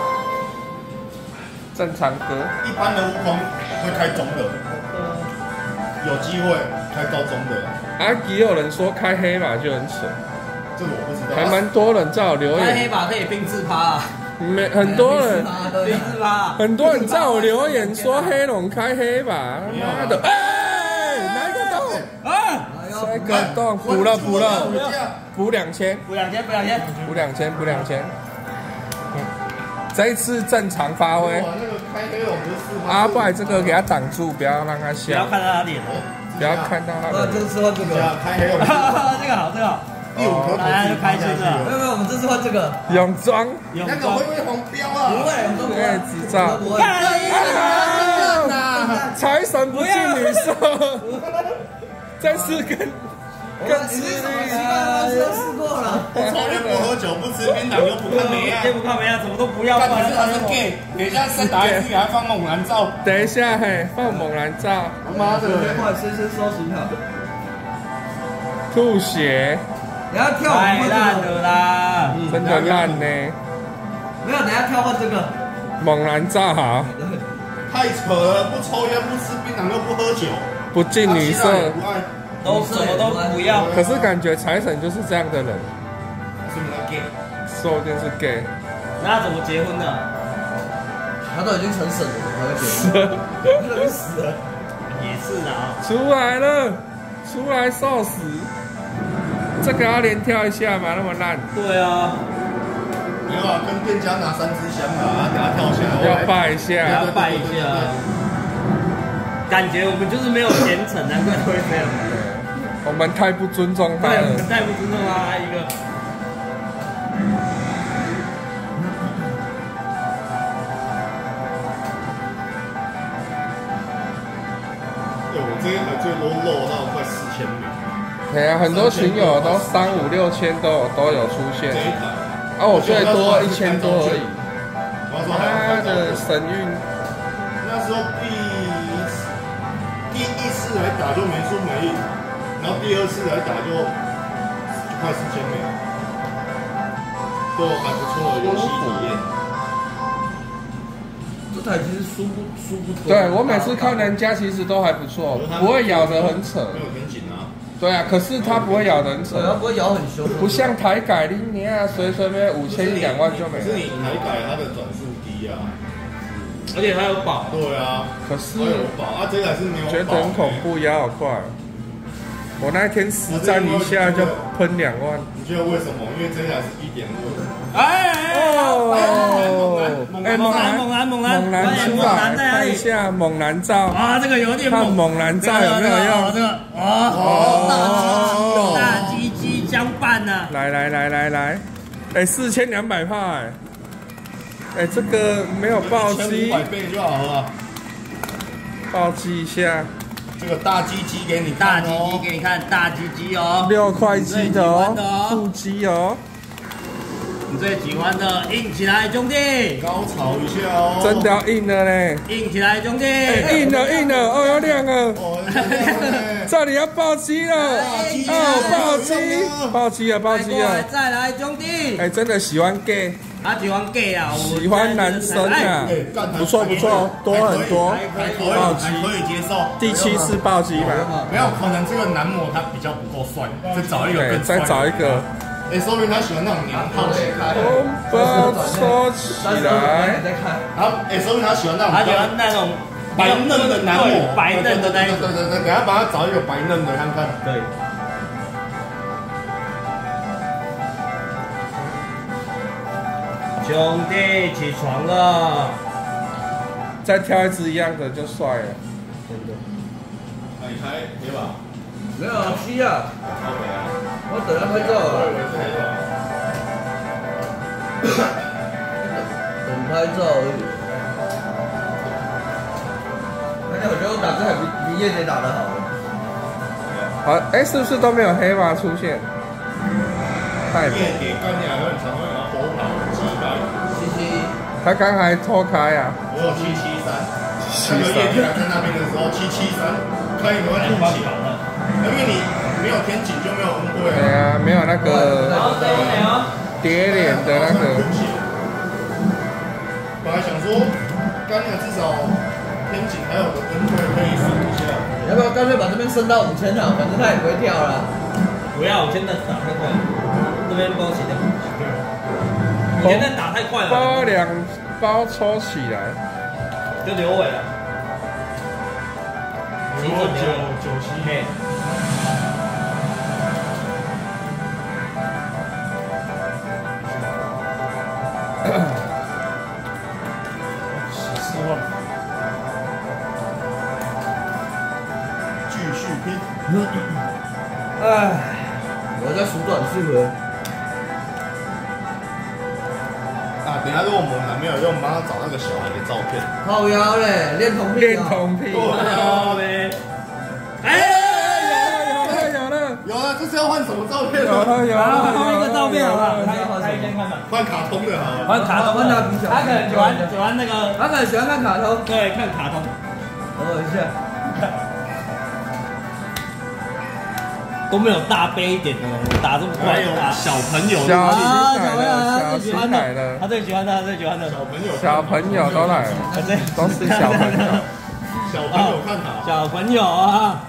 正常哥，一般的悟空会开中的，有机会开到中的，啊，也有人说开黑马就很扯，这个我不知道。还蛮多人在我留开黑言，马可以并自趴啊，没很多人。很多人在我留言说黑龙开黑吧，妈的，哎，哪一个洞？啊，哪一个洞？补了补了，补两千，补两千，补两千。补两千，补两千。这一次正常发挥，哇，那个开黑龙不是阿拜这个给他挡住，不要让他笑不要，看到他脸。不要看到他那的。这次换这个。啊，开黑龙这个好，这个好。第五颗大家就开心没了。有没有，我们这次换这个。泳装，泳装那个会不会黄标不啊？会，我们都不会。哎执照都不会。啊财神不进女色，<laughs> 这次跟更吃吃什么力奇怪的方式都试过了。我从来不喝酒，不吃槟榔，又不看梅啊先。不看梅啊，什么都不要，不然他是 gay，等一下再打一次给他放猛男照。等一下嘿，放猛男照，他妈的！快，先先收拾好。吐血，你要跳太换烂这个。了啦！真的烂呢。没有，等下跳换这个。猛男照好，太扯了，不抽烟，不吃槟榔，又不喝酒，不近女色，不爱，都什么都不要。可是感觉财神就是这样的人，是不是 gay？说不定是 gay。那怎么结婚的？他都已经成神了，还会结婚？人死了。也是的啊。出来了，出来受死！这个要连跳一下嘛，那么烂，对啊，没有啊，跟店家拿三支香啊，等他跳起来。要拜一还下要。拜一下。感觉我们就是没有虔诚，难怪会这样。我们太不尊重他了们。太不尊重他一个。对，我这一台最多漏到快四千米，对啊，很多群友都三五六千都有都有出现。啊，我最多一千多而已。他的照神运，然后第二次来打就就快四千枚，都还不错的游戏体验。这台其实输不输不多。对我每次看人家其实都还不错，不会咬得很扯。没有很紧啊，对啊，可是它不会咬得很对，它，不会咬很凶。不像台改的你啊，随随便五千一两万就没了是你。台改它的转速低啊，而且它有保，对啊，可是它有保啊，这台是没有保。觉得很恐怖，压好快。我那一天实战一下就喷两万。你觉得为什么？因为这台是一点二。哎哦，哎，猛猛男男，猛男猛男猛男出来，看一？下猛男照，啊，这个有点看猛，猛男照有没有用？这个哦，大鸡鸡相伴呐。来来来来来，哎，四千两百块，哎，这个没有暴击五，百倍就好了。暴击一下，这个大鸡鸡给你大鸡看哦。鸡给你看，大鸡鸡哦，六块鸡的哦你最喜欢的哦，腹肌哦，你最喜欢的，硬起来，兄弟，高潮一下哦。真的要硬了嘞，硬起来，兄弟，哎，硬了硬了，哦哟要亮了，哦，哎这里要暴击了，哦，暴击，暴击了，暴击过来了，再来，兄弟。哎，真的喜欢 gay，他喜欢 gay 啊，我喜欢男生啊不错不错，多很多，可以，暴击可以接受。第七次暴击吧，没有可能这个男模他比较不够帅，再找一个，更帅再找一个，哎，说明他喜欢那种娘炮型的。红包抽起来，再看，好，哎，说明他喜欢那种他喜欢那种白嫩的男模，白嫩的那一种。对对对对，等下帮他找一个白嫩的看看。对，兄弟起床了，再挑一只一样的就帅了，那你猜黑吧？没有啊，七啊，好北啊！我等下拍照？等拍照而已。而且我觉得我打字还比比叶姐打的好。好，哎，是不是都没有黑马出现？太猛，夜蝶概念还很长，会拿火跑击败。七七，他刚才偷开啊，我有七七三，七那个夜蝶三，还在那边的时候，七七三，看你们会吐血，因为你没有天井就没有恩惠对啊。啊，没有那个叠脸的那个，本来想说，刚才至少天井还有个恩惠可以数一下。要不要干脆把这边升到五千啊？反正他也不会跳了。不要，我现在打太快了，这边包起来。你现在打太快了，包两包抽起来，就留尾了。九九九七，嘿，十四万，继续拼。唉，我在数短数了。有用，帮他找那个小孩的照片。靠腰嘞，恋童癖恋啊。童癖，好呗。哎，有了有了有了，这是要换什么照片有啊？了有了，换一个照片好不好？有了开一先看吧。换卡通的好了。玩卡通的玩蜡笔小新他可能喜欢喜欢那个，他可能喜欢看卡通。对，看卡通。等我一下，都没有大杯一点的，我打这么快。小朋友小的啊，小朋友，他最喜欢的，他，最喜欢的，他最喜欢的。小朋友，小朋友都来了，都是小朋友。小朋友看卡。小朋友啊，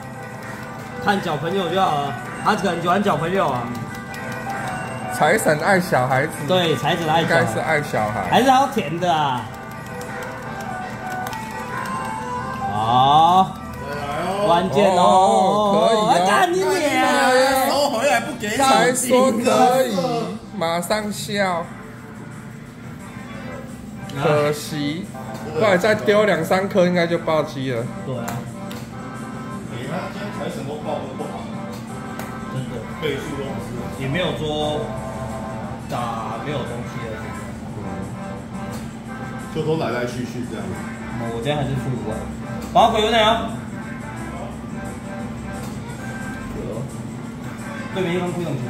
看小朋友就好了。他可能喜欢小朋友啊，财神爱小孩子，，对，财神爱小孩应该是爱小孩。还是好甜的啊。好，关键哦，哦可以才说可以，马上笑。可惜，后来再丢两三颗，应该就暴击了。对啊，你看今天财神都报的不好，真的倍数都不是。也没有说打没有东西了。就都来来去去这样。我今天还是出五万。宝鬼有哪啊？对面一方亏东西。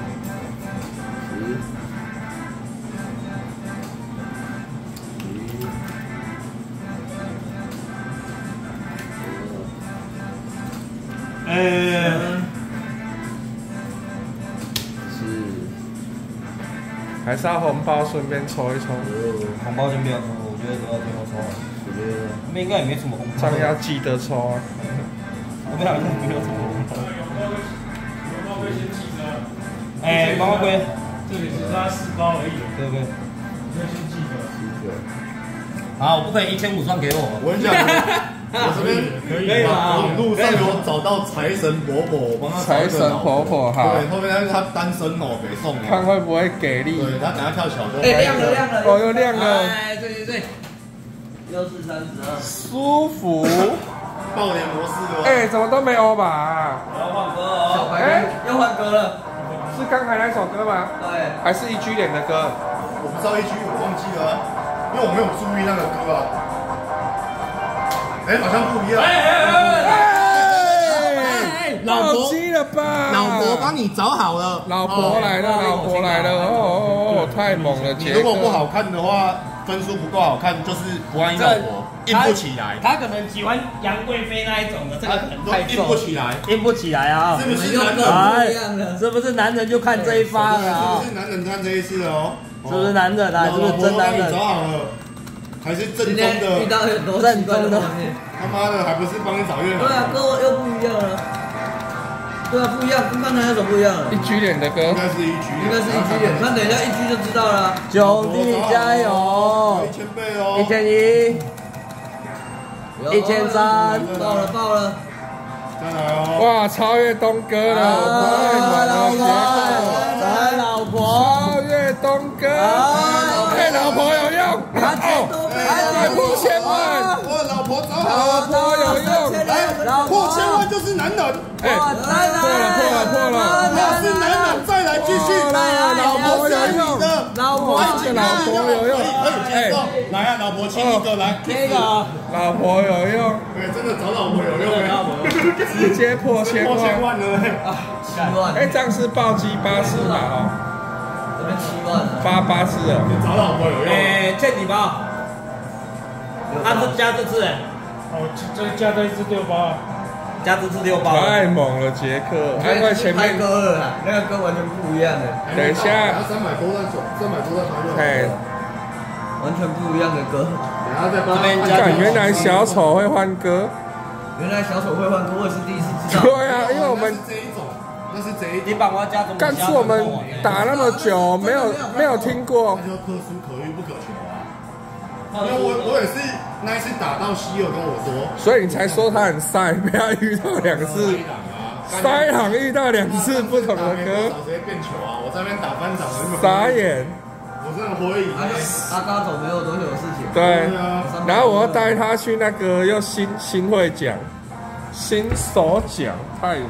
呃，还是要红包顺便抽一抽，红包先不要抽，我觉得都要最后抽了。他们应该也没什么红包。这样要记得抽啊。我们俩应该没有什么哎，毛毛龟，这里只差四包而已，对不对？你要先记着。好，我不可以一千五算给我。我跟你讲，我这边可以可以吗？网路上有找到财神婆婆，我帮他财神婆婆好对，，后面那是他单身哦，北宋哦。看会不会给力。对他等下跳桥就哎，亮了亮了。哦，又亮了，哎，对对对，又是三十二。舒服。爆点模式的。哎，怎么都没欧吧？啊我要换歌哦。小白又换歌了。是刚才那首歌吗？对。还是一居脸的歌？我不知道一居，我忘记了啊，因为我没有注意那个歌啊。哎，好像不一样。哎哎哎，老婆暴击了吧？老婆帮你找好了，老婆来了，老婆来了，哦哦哦，太猛了！杰你如果不哥，好看的话，分数不够好看，就是不爱你老婆，硬不起来，他可能喜欢杨贵妃那一种的，这个可能太硬不起来，硬不起来啊！是不是男人？不一样了。是不是男人就看这一发了啊是？不是男人看这一次哦？是不是男人啊？是不是真男人找？好了，还是正宗的遇？到很多正宗的。他妈的，还不是帮你找月对啊，跟我又不一样了。对啊，不一样，跟刚才那首不一样？了一。居脸的歌应，该是一局，应该是一居点，那等一下一居就知道了。兄弟加油！一千倍哦，一千一，一千三。爆了爆了！再来哦，哇，超越东哥了，来老克，婆，超越东哥，对老婆有用，哦，还破千万，我老婆有用，来破千万就是男人，哎，破了破了破了，那是男人，再来继续，老婆有用，老婆老婆有用，可以接受，来啊，老婆亲一个来，这个老婆有用，对，真的找老婆有用哎，直接破千破千万，万了哎，七万，哎，这样是暴击八十嘛，哦，这边七万了。八八十了，找老婆有用，哎，欠你吧？他是加这次，哦，这加在一支六八，加这次六八，太猛了，杰克，难怪前面，拍歌了，那个歌完全不一样的，等一下。他三百多在手，三百多在旁哎边，完全不一样的歌。等下再帮边加感原来小丑会换歌，原来小丑会换歌，我也是第一次知道。对啊，因为我们这一种，那是这一种，你把我加怎么？干是我们打那么久，没有没有听过。特殊可遇不可。因为我我也是那一次打到希尔跟我说，所以你才说他很塞，<laughs> 被他遇到两次，塞行遇到两次不同的歌，直接变球啊！我在那边打班长，傻，眼。我真的怀疑。阿阿嘎走没有多久的事情。对然后我要带他去那个又新新会奖，新手奖太猛。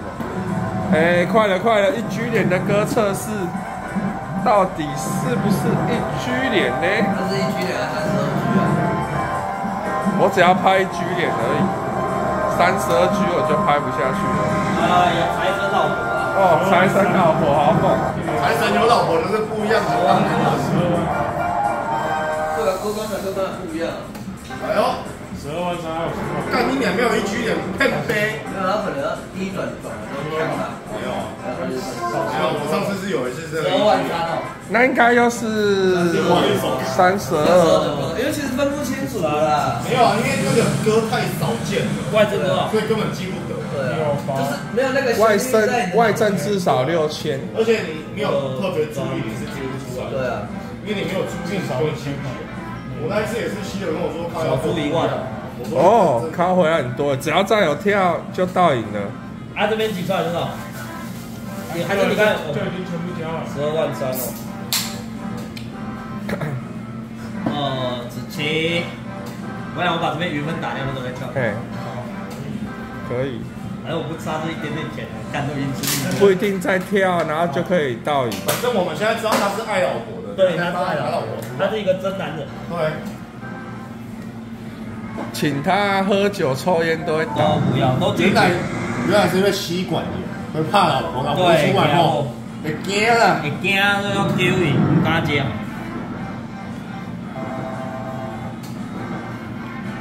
哎，快了快了，一居脸的歌测试，到底是不是一居脸呢？他是一局两三十二局啊。我只要拍一居脸而已，三十二 G 我就拍不下去了。啊，有财神老婆啊，哦，财神老婆好猛！财神有老婆就是不一样的。对啊，歌跟的歌跟的不一样。哎呦，十二万三还有十万，干你俩没有一 G 脸配杯？没有，他可能要第一转转的都是香港，没上次是有一次这个十二万三哦。那应该又是三十二。因为其实分不清楚了啦。没有啊，因为那个歌太少见了，外证多少？所以根本记不得。对啊，就是没有那个外旋律在你的证外证至少六千，而且你没有特别注意，你是记不出来的。对啊，因为你没有注意，你就会记不起来。我那一次也是希尔跟我说，他要少出一万我说哦，靠回来很多，只要再有跳就到赢了。啊，这边挤出来多少？你还是你看，就已经全部加了。十二万三哦。哦，<coughs> 子琪，我想我把这边余分打掉，那都在跳。嘿，可以，反正我不差这一点点钱，干都赢出去。不一定再跳，然后就可以到赢。反正我们现在知道他是爱老婆的，对，他他是爱老婆，他是一个真男人。对，请他喝酒抽烟都会都倒。不要，都来。原来是因为吸管炎，会怕老婆，老婆对出来后会惊啦。会惊都要丢伊，唔敢接。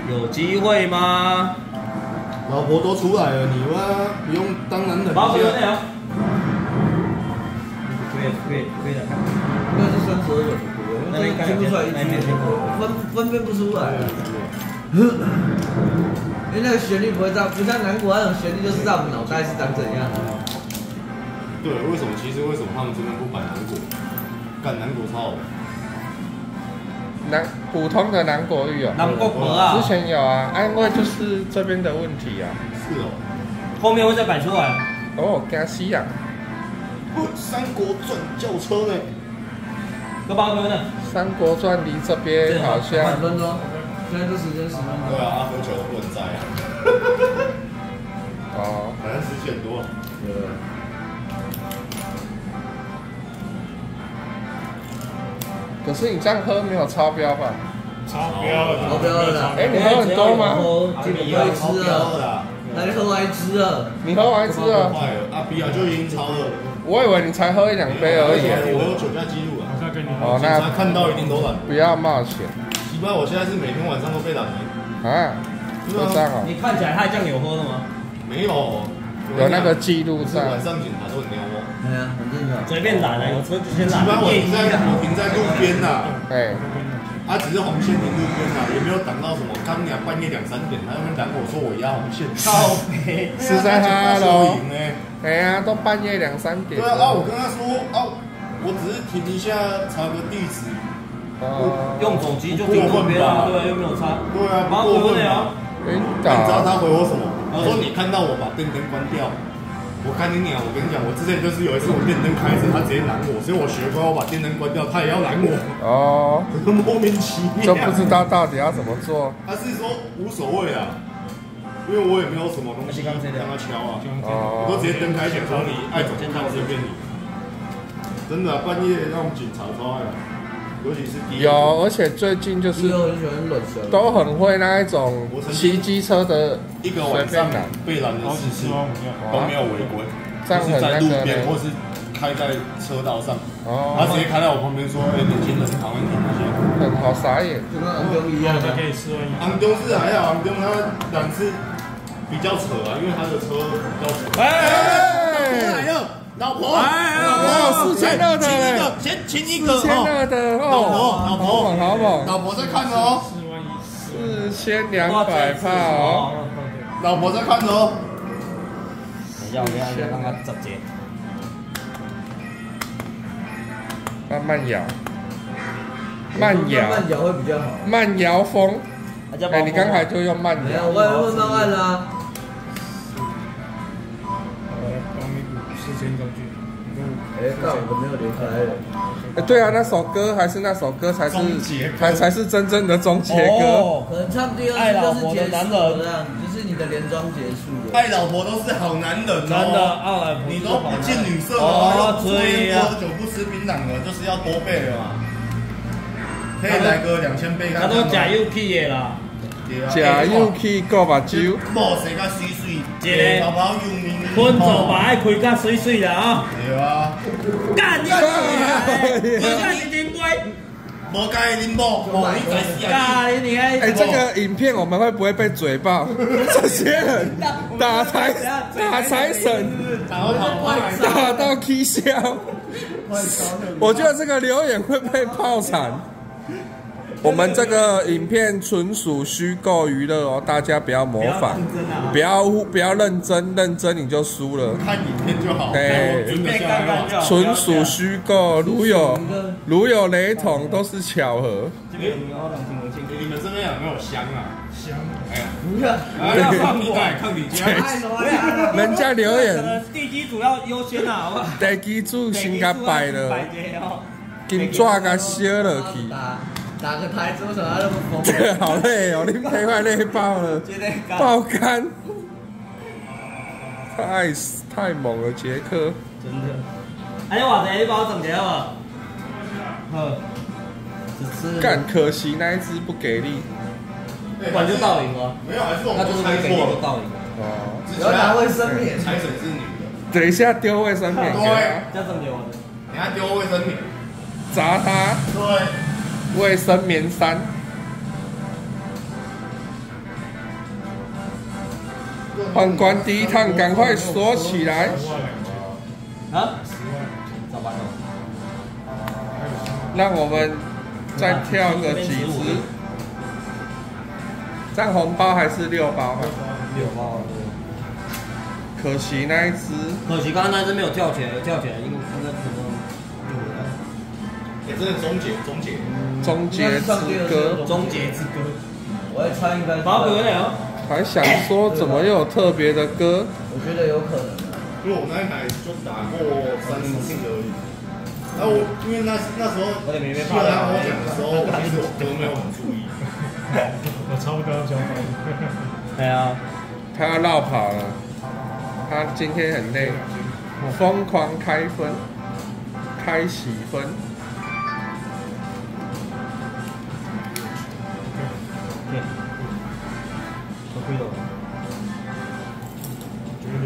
有机会吗？老婆都出来了，你妈不用当男人。保守有内容。可以可以可以的。那是三十二种歌，因为听不出来分分辨不出来。<laughs> 因为那个旋律不会在，不像南国那种旋律，就是在我们脑袋是长怎样的。对，为什么？其实为什么他们这边不摆南国？干南国超好玩。南普通的南国语哦，南国国啊之，前有啊，啊因为就是这边的问题啊。是哦。后面会再摆出来。哦，加西啊，不，《三国传》轿车呢？个包哥呢？《三国传》离这边好像现在这时间十分钟。对啊，阿分球不能在啊，<laughs> 哦，反正十点多。可是你这样喝没有超标吧？超标了，超标了啦哎，你喝很多吗？喝基本都一支了，啦，那就喝完一支了。你喝完一支了？快了，阿比啊就已经超了。我以为你才喝一两杯而已。我有酒驾记录啊，我再跟你哦，那看到一定都了。不要冒险。警巴，我现在是每天晚上都被打赢。啊，就这样哦，你看起来他这样有喝的吗？没有，有那个记录是晚。上警察都很撩我。对啊，很正常。随便打的，有车就先拦基本。上我夜停在我停在路边呐，哎，他只是红线停路边啊，也没有挡到什么。刚俩半夜两三点，他那边拦我说我压红线，靠北，是在他收喽赢。呢。哎呀，都半夜两三点对。啊，啊，我跟他说啊，我只是停一下查个地址。哦，用手机就停路边啊，对，又没有插。对啊，过分后我问了吧？，晕你知道。他回我什么？他说你看到我把电灯关掉。我看你俩，我跟你讲，我之前就是有一次我电灯开着，他直接拦我，所以我学乖，我把电灯关掉，他也要拦我，哦，<laughs> 莫名其妙。就不知道到底要怎么做。他是说无所谓啊，因为我也没有什么东西让他敲啊，我都哦，直接灯开起来，说你爱怎么看随便你。真的、啊，半夜让警察超爱啊，尤其是第有，而且最近就是。都很会那一种骑机车的一个随晚上。被拦了四次都没有违规，这样都是在路很那个或是开在车道上，他哦，直接开在我旁边说：“哎、年轻人旁边停一下。很好傻眼。就跟安东一样的。可以试问一”下。昂东是还好，安东他两次比较扯啊，因为他的车比较扯。哎，了，老婆，哎老哦婆，四千二的亲一嘞个，先亲一个四千二的老婆，哦，老婆，老婆，好猛，老婆在看着哦，四万一，四千两百炮哦，老婆在看着哦。等一下，我等一下让他直接。慢慢摇，慢摇，慢摇会比较好。慢摇风。哎，你刚才就用慢摇。我也会慢慢啦。高度四千中距，哎，干，我没有离开了。哎对啊，那首歌还是那首歌才是才才是真正的终结歌。哦，可能唱第二爱老次就是结束了，就是你的连庄结束了。爱老婆都是好男人哦，真的，奥莱普你都不近女色了，哦又抽所以啊烟不喝酒不吃槟榔了，就是要多倍了嘛。可以来个两千倍看看他都假 UK 的啦，对啊假又去过目睭，某谁甲水水，一个头毛油咪咪，分手吧爱开甲水水啦啊，对啊，干你！我干哎，这个影片我们会不会被嘴爆？这些人打财打财神，打到 K 笑，我觉得这个留言会被爆惨。我们这个影片纯属虚构娱乐哦，大家不要模仿，不要不要认真，认真你就输了。看影片就好，哎真的下来了。纯属虚构，如有如有雷同，都是巧合。你们这边有没有香啊？香，哎呀，不要，不要放你改看你家。人家留言，能地基主要优先啊，好不好？地基主先甲摆了。金纸甲烧落去。打打个台子，为什么要那么疯？这个好累哦，你陪快累爆了，爆肝，太太猛了，杰克。真的。哎，我这你帮我总结好不好？好，只是干，可惜那一只不给力不然就倒赢了，没有，还是我那就是们猜没给力错了。就倒赢。哦。不要拿卫生棉。财神是女的，等一下丢卫生棉给对，这样总结我的。等下丢卫生棉。他，砸他对，卫生棉衫。皇冠第一趟，赶快锁起来。啊？让我们再跳个几只。这样红包还是六包？六包。可惜那一只可惜刚刚那只没有跳起来，有跳起来应该应该可能。也真的终结，终结。终结之歌，终结之歌。我在猜应该是。把回来哦。还想说怎么又有特别的歌？我觉得有可能啊。因为我那一台就打过三四次而已。然后我因为那那时候我也没被基本上我讲的时候，其实我都没有很注意。我差不多要交班。对啊。他要绕跑了，他今天很累，疯狂开分，开喜分。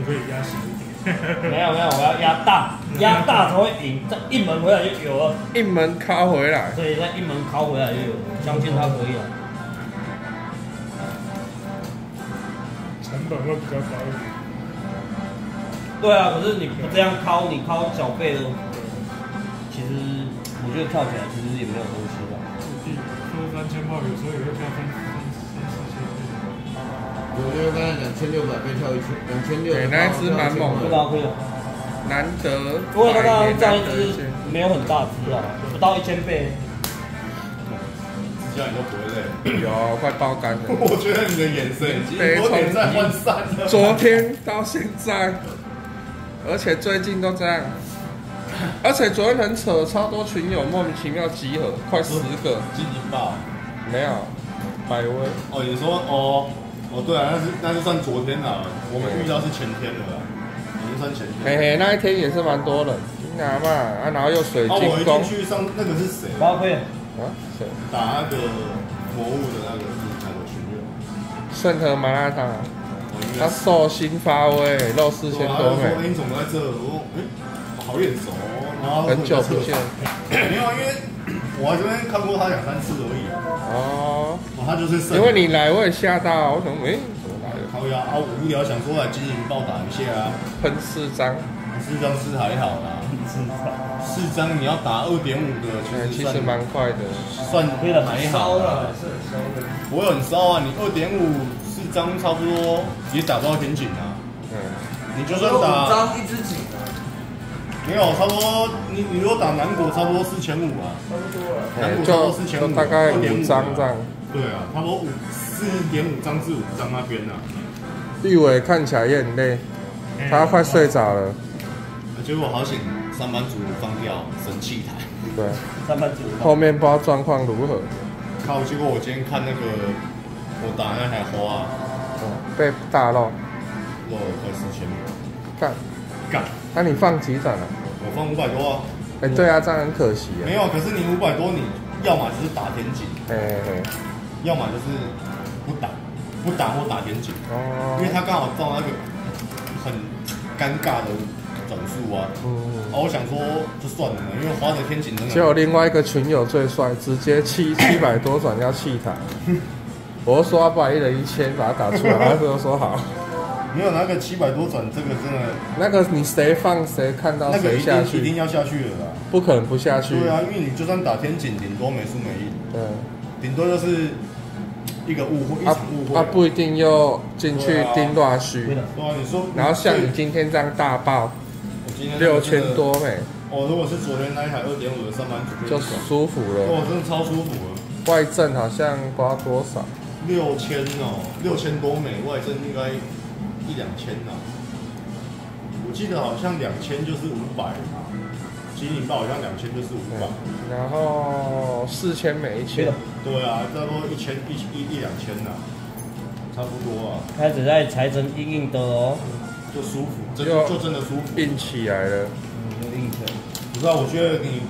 你可以压小一点。没有没有，我要压大，压大才会赢，这一门回来就有了。一门敲回来，对，再一门敲回来就有，相信他可以了。成本会比较高一点。对啊，可是你不这样敲，你敲小费的，其实我觉得跳起来其实也没有东西吧。说三千炮，有时候也会跳三。我觉得刚才两千六百被跳一千，两千六。对那一只蛮猛的不高可以了。难得。不过他刚刚这样一只没有很大只啊，不到一千倍。这样你都不会累。有快爆肝了。<laughs> 我觉得你的眼神已经有点在涣散了。昨天到现在，而且最近都这样，而且昨天很扯，超多群友莫名其妙集合，快十个，金银豹。没有，百威，哦，你说哦哦对啊，那是那是算昨天啦，我们遇到是前天的啦，已经算前天。嘿嘿，那一天也是蛮多人，金拿嘛，啊，然后又水啊，我一晶宫进，去上那个是谁？高可以。啊，谁？打那个魔物的那个是哪个群友？圣和麻辣烫啊，我应该是他寿星发威，肉四千多对啊他就说哎美，你怎么在这？哎，好眼熟哦，然后很久不见。没有，因为 <coughs> 我在这边看过他两三次而已。哦，哦，他就是因为你来我也吓到，我想诶，怎么来了？靠呀啊，我无聊想说来金银报打一下啊，喷四张，四张是还好啦，四张你要打二点五的，哎，其实算其实蛮快的。算可以了还好啦，是很烧的。不会很烧啊，你二点五四张差不多也打不到天井啊，嗯，你就算打张一只井啊，没有差不多，你你如果打南国差不多四千五啊，差不多了。哎，南国差不就多四千五，大概五2.5张这样。对啊，差不多五四点五张至五张那边啊，玉伟看起来也很累，他快睡着了。结果好险上班族放掉神器台。对，上班族。后面不知道状况如何，靠！结果我今天看那个我打那台花、啊，哦，被大漏。漏了快四千，干，干！那你放几盏啊？我放五百多啊，哎，对啊，这样很可惜啊。没有。可是你五百多，你要么就是打天井，哎哎，要么就是不打，不打或打天井，哦因为他刚好到那个很尴尬的转速啊。嗯，啊，我想说就算了，因为花的天井真的结果另外一个群友最帅，直接七 <coughs> 七百多转要弃台。我说要把一人一千把它打出来，他就说好。没有那个七百多转，这个真的那个你谁放谁看到那个一谁下定一定，要下去的啦。不可能不下去。对啊，因为你就算打天井，顶多没输没赢，对。顶多就是一个误会，一啊场误会。啊，不一定要进去盯多少虚对，的。对啊，你说，然后像你今天这样大爆我今天六千多美，哦，如果是昨天那一台二点五的上班族就，舒服哇，哦。真的超舒服了，外证好像不知道多少，六千哦，六千多美，外证应该一两千呐。我记得好像两千就是五百，金银豹好像两千就是五百，然后四千每一千，对啊，差不多一千一一一两千呐，差不多啊，开始在财神硬硬的哦，就舒服，真就就真的舒服。硬起来了。嗯，就硬起来。不知道，我觉得你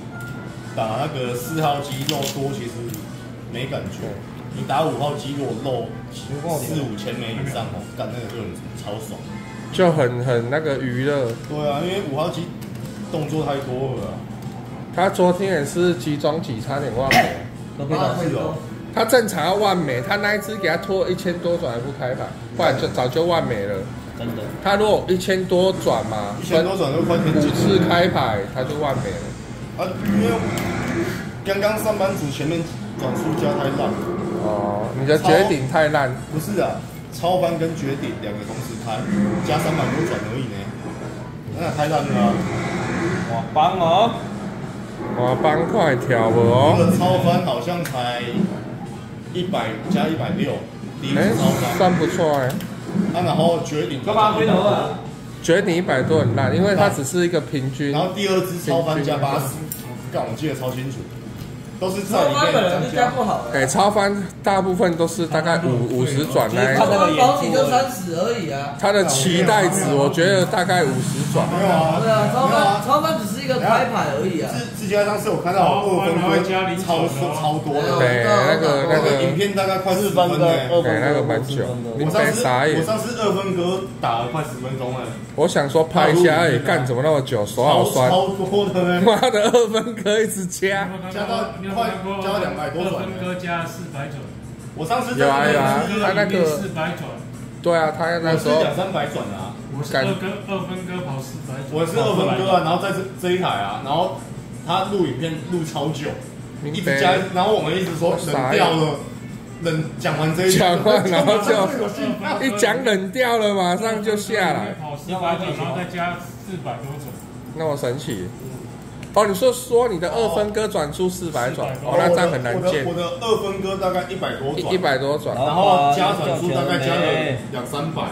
打那个四号机肉多，其实没感觉。你打五号机，如果肉四五千枚以上哦，干那个就很超爽。就很很那个娱乐。对啊，因为五号机动作太多了啊。他昨天也是集中几差点万美，<coughs> 都可以打。八分钟，他正常要万美，他那一只给他拖一千多转还不开牌，不然就早就万美了。真的。他如果一千多转嘛，一千多转就快天五次开牌他就万美了。啊，因为刚刚上班族前面转速加太烂了。哦，你的绝顶太烂，不是啊，超翻跟绝顶两个同时开，加三百多转而已呢，那太烂了啊。哇，棒哦！我，帮快跳哦？的超翻好像才一百加一百六，第一哎次超，翻，算不错哎。啊，然后绝顶干嘛回头啊？绝顶一百多很烂，因为它只是一个平均然。后第二支超翻加八十，干我记得超清楚，都是在超里面翻本来就这样加不好哎，超翻大部分都是大概五五十转那一超种，翻保底就三十而已啊。他的期待值我觉得大概五十转。没有啊，对啊，超没有啊翻超翻只是一个开牌而已啊。自自家上次我看到二分割超超多的，对，那个那那个影，片大概快四分割、十分呢。二分对，那个割、蛮久我上被次我。上次二分哥打了快十分钟了，我想说拍一下，哎，干怎么那么久，手好酸。超多的呢。妈的，二分哥一直加。加到快加到200多转二分哥加四百转，我上次在有啊有啊那边他那个四百转，对啊，他那我时候两三百转啊，我是二分二分割跑四百转，我是二分哥啊，然后在这这一台啊，然后他录影片录超久，一直加，然后我们一直说冷掉了，冷讲完这一讲完然后就 <laughs> 一讲冷掉了，马上就下来，跑四百转，然后再加四百多转，那么神奇。哦，你说说你的二分割转出四百转，哦，那这样很难见。我，的我的二分割大概一百多转，一一百多转。然后加转数大概加了两三百，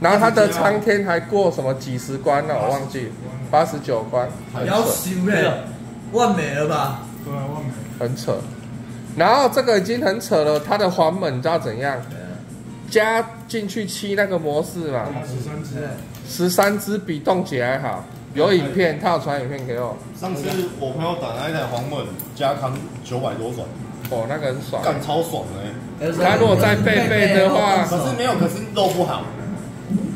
然后他的苍天还过什么几十关了，我忘记，八十九关，很要扯，修嘞，万美了吧？对啊，万美很扯。然后这个已经很扯了，它的黄本你知道怎样？加进去七那个模式嘛，十三支，十三支比冻结还好。有影片，他有传影片给我。上次我朋友打那一台黄本加康九百多转，哦，那个很爽。干超爽的欸。他如果再背背的话可是没有，可是肉不好。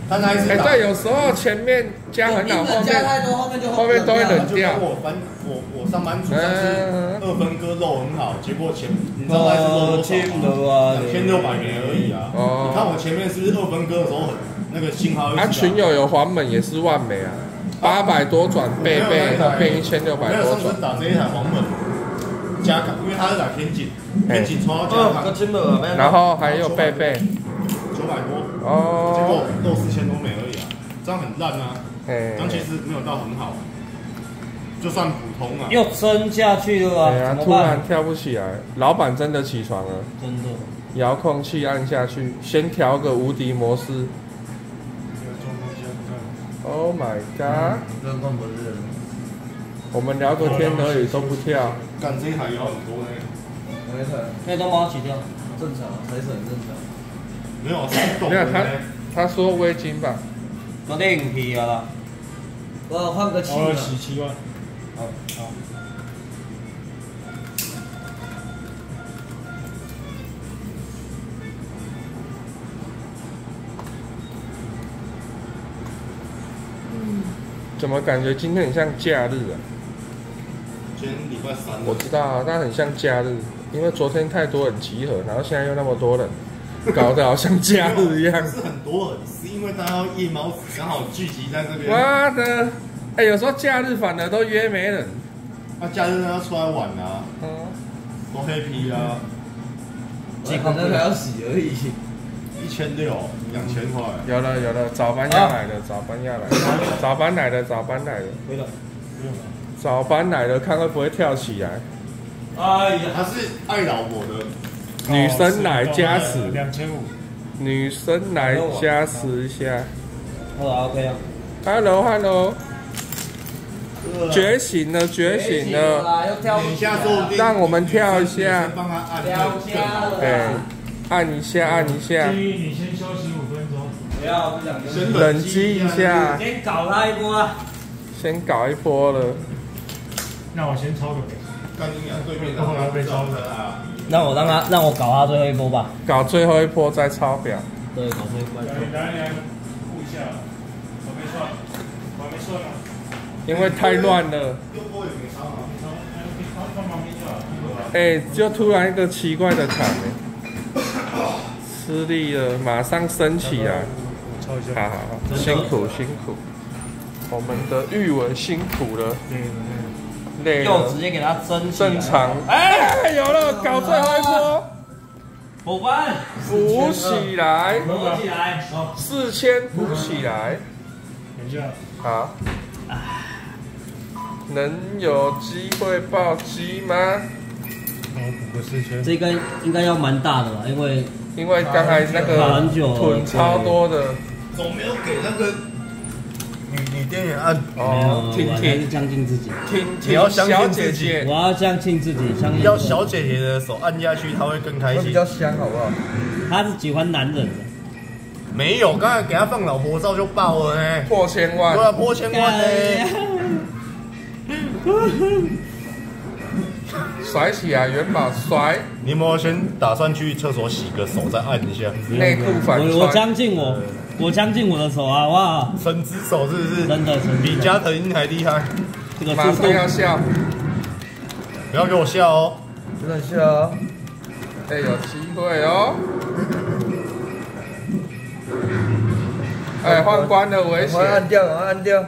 他那一次哎，打，对，有时候前面加很好，后面加太多，后面就后面都会冷就跟我班我我上班族上次二分割肉很好，结果前你知道那是肉多少？吗？两千六百枚而已啊！哦。你看我前面是不是二分割的时候很那个信号他打？群友有黄本也是万美啊，八百多转背背变一千六百多转。上次打这一台黄本加卡，因为他是打天井，天井抽到加卡。然后还有贝贝，九百多，结哦果，肉四千多美而已啊，这样很烂啊，哎这样其实没有到很好，就算普通啊。又撑下去了啊，哎呀，怎么办突然？跳不起来，老板真的起床了，真的，遥控器按下去，先调个无敌模式。这个中空间看，Oh my god！我们聊个天而已都不跳，干这一台有很多呢，没事，那都帮我起掉。正常，还是很正常。没有他。他说微金吧，我电皮啊啦，我要换个气二了。十七万，好好。怎么感觉今天很像假日啊？今天礼拜三，我知道啊，但很像假日，因为昨天太多人集合，然后现在又那么多人，搞得好像假日一样。<laughs> 是很多人，是因为大家夜猫子刚好聚集在这边。妈的！哎、有时候假日反而都约没人。那假日要出来玩啊，嗯，都黑皮啊，健康那还要洗而已。一千六，两千块。有了有了，早班要来的，早班要来的，早班来的，早班来的，回了。早班来的，看会不会跳起来。哎呀，他是爱老婆的，女生来加持，两千五，女生来加持一下。好了，OK 啊。Hello Hello，觉醒了觉醒了，让我们跳一下帮他按对。，按一下按一下建，议你先休息五分钟。不要，不想先冷静一下，先搞他一波啊！先搞一波了。那我先抄个给，干你娘对面的后来被招的啊！让我让他让我搞他最后一波吧。搞最后一波再抄表。对，搞最后一波。来来来，顾一下，我没算，我没算啊，因为太乱了，哎就好，哎、就突然一个奇怪的坎哎、吃力了，马上升起来，抄一下。好好好，辛苦辛苦，我们的玉文辛苦了，对又直，接给他升起来。正常，哎、有了，搞最后一波，补班，补起来，补起来。四千补起来，等一下，好，能有机会暴击吗？我补个四千。这个应该要蛮大的吧，因为因为刚才那卡个很久了囤超多的，总没有给那个女女店员按，哦，我婷还是，相信自己，婷你要，小相信自己姐姐我，要相信自己，相信要小姐姐的手按下去，她会更开心。比较香，好不好？她是喜欢男人的。没有，刚才给她放老婆照就爆了呢。破千万对，啊，破千万呢。甩起来，元宝甩，你有没有先打算去厕所洗个手，再按一下？内裤反我我，相信我，我相信我的手啊，好不好？伸只手是不是？真的比加藤鹰还厉害。这个马上要笑，不要给我笑哦。真的是啊，哎，有机会哦。哎，宦官的危赶快按，掉，赶快按掉。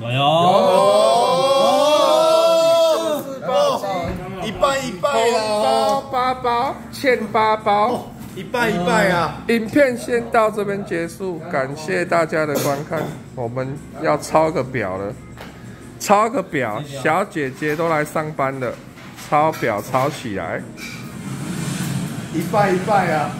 哎呦，哦，就是报一半一包啊！八包，欠八包。一拜一拜啊！影片先到这边结束，感谢大家的观看。我们要抄个表了，抄个表，小姐姐都来上班了，抄表抄起来。一拜一拜啊！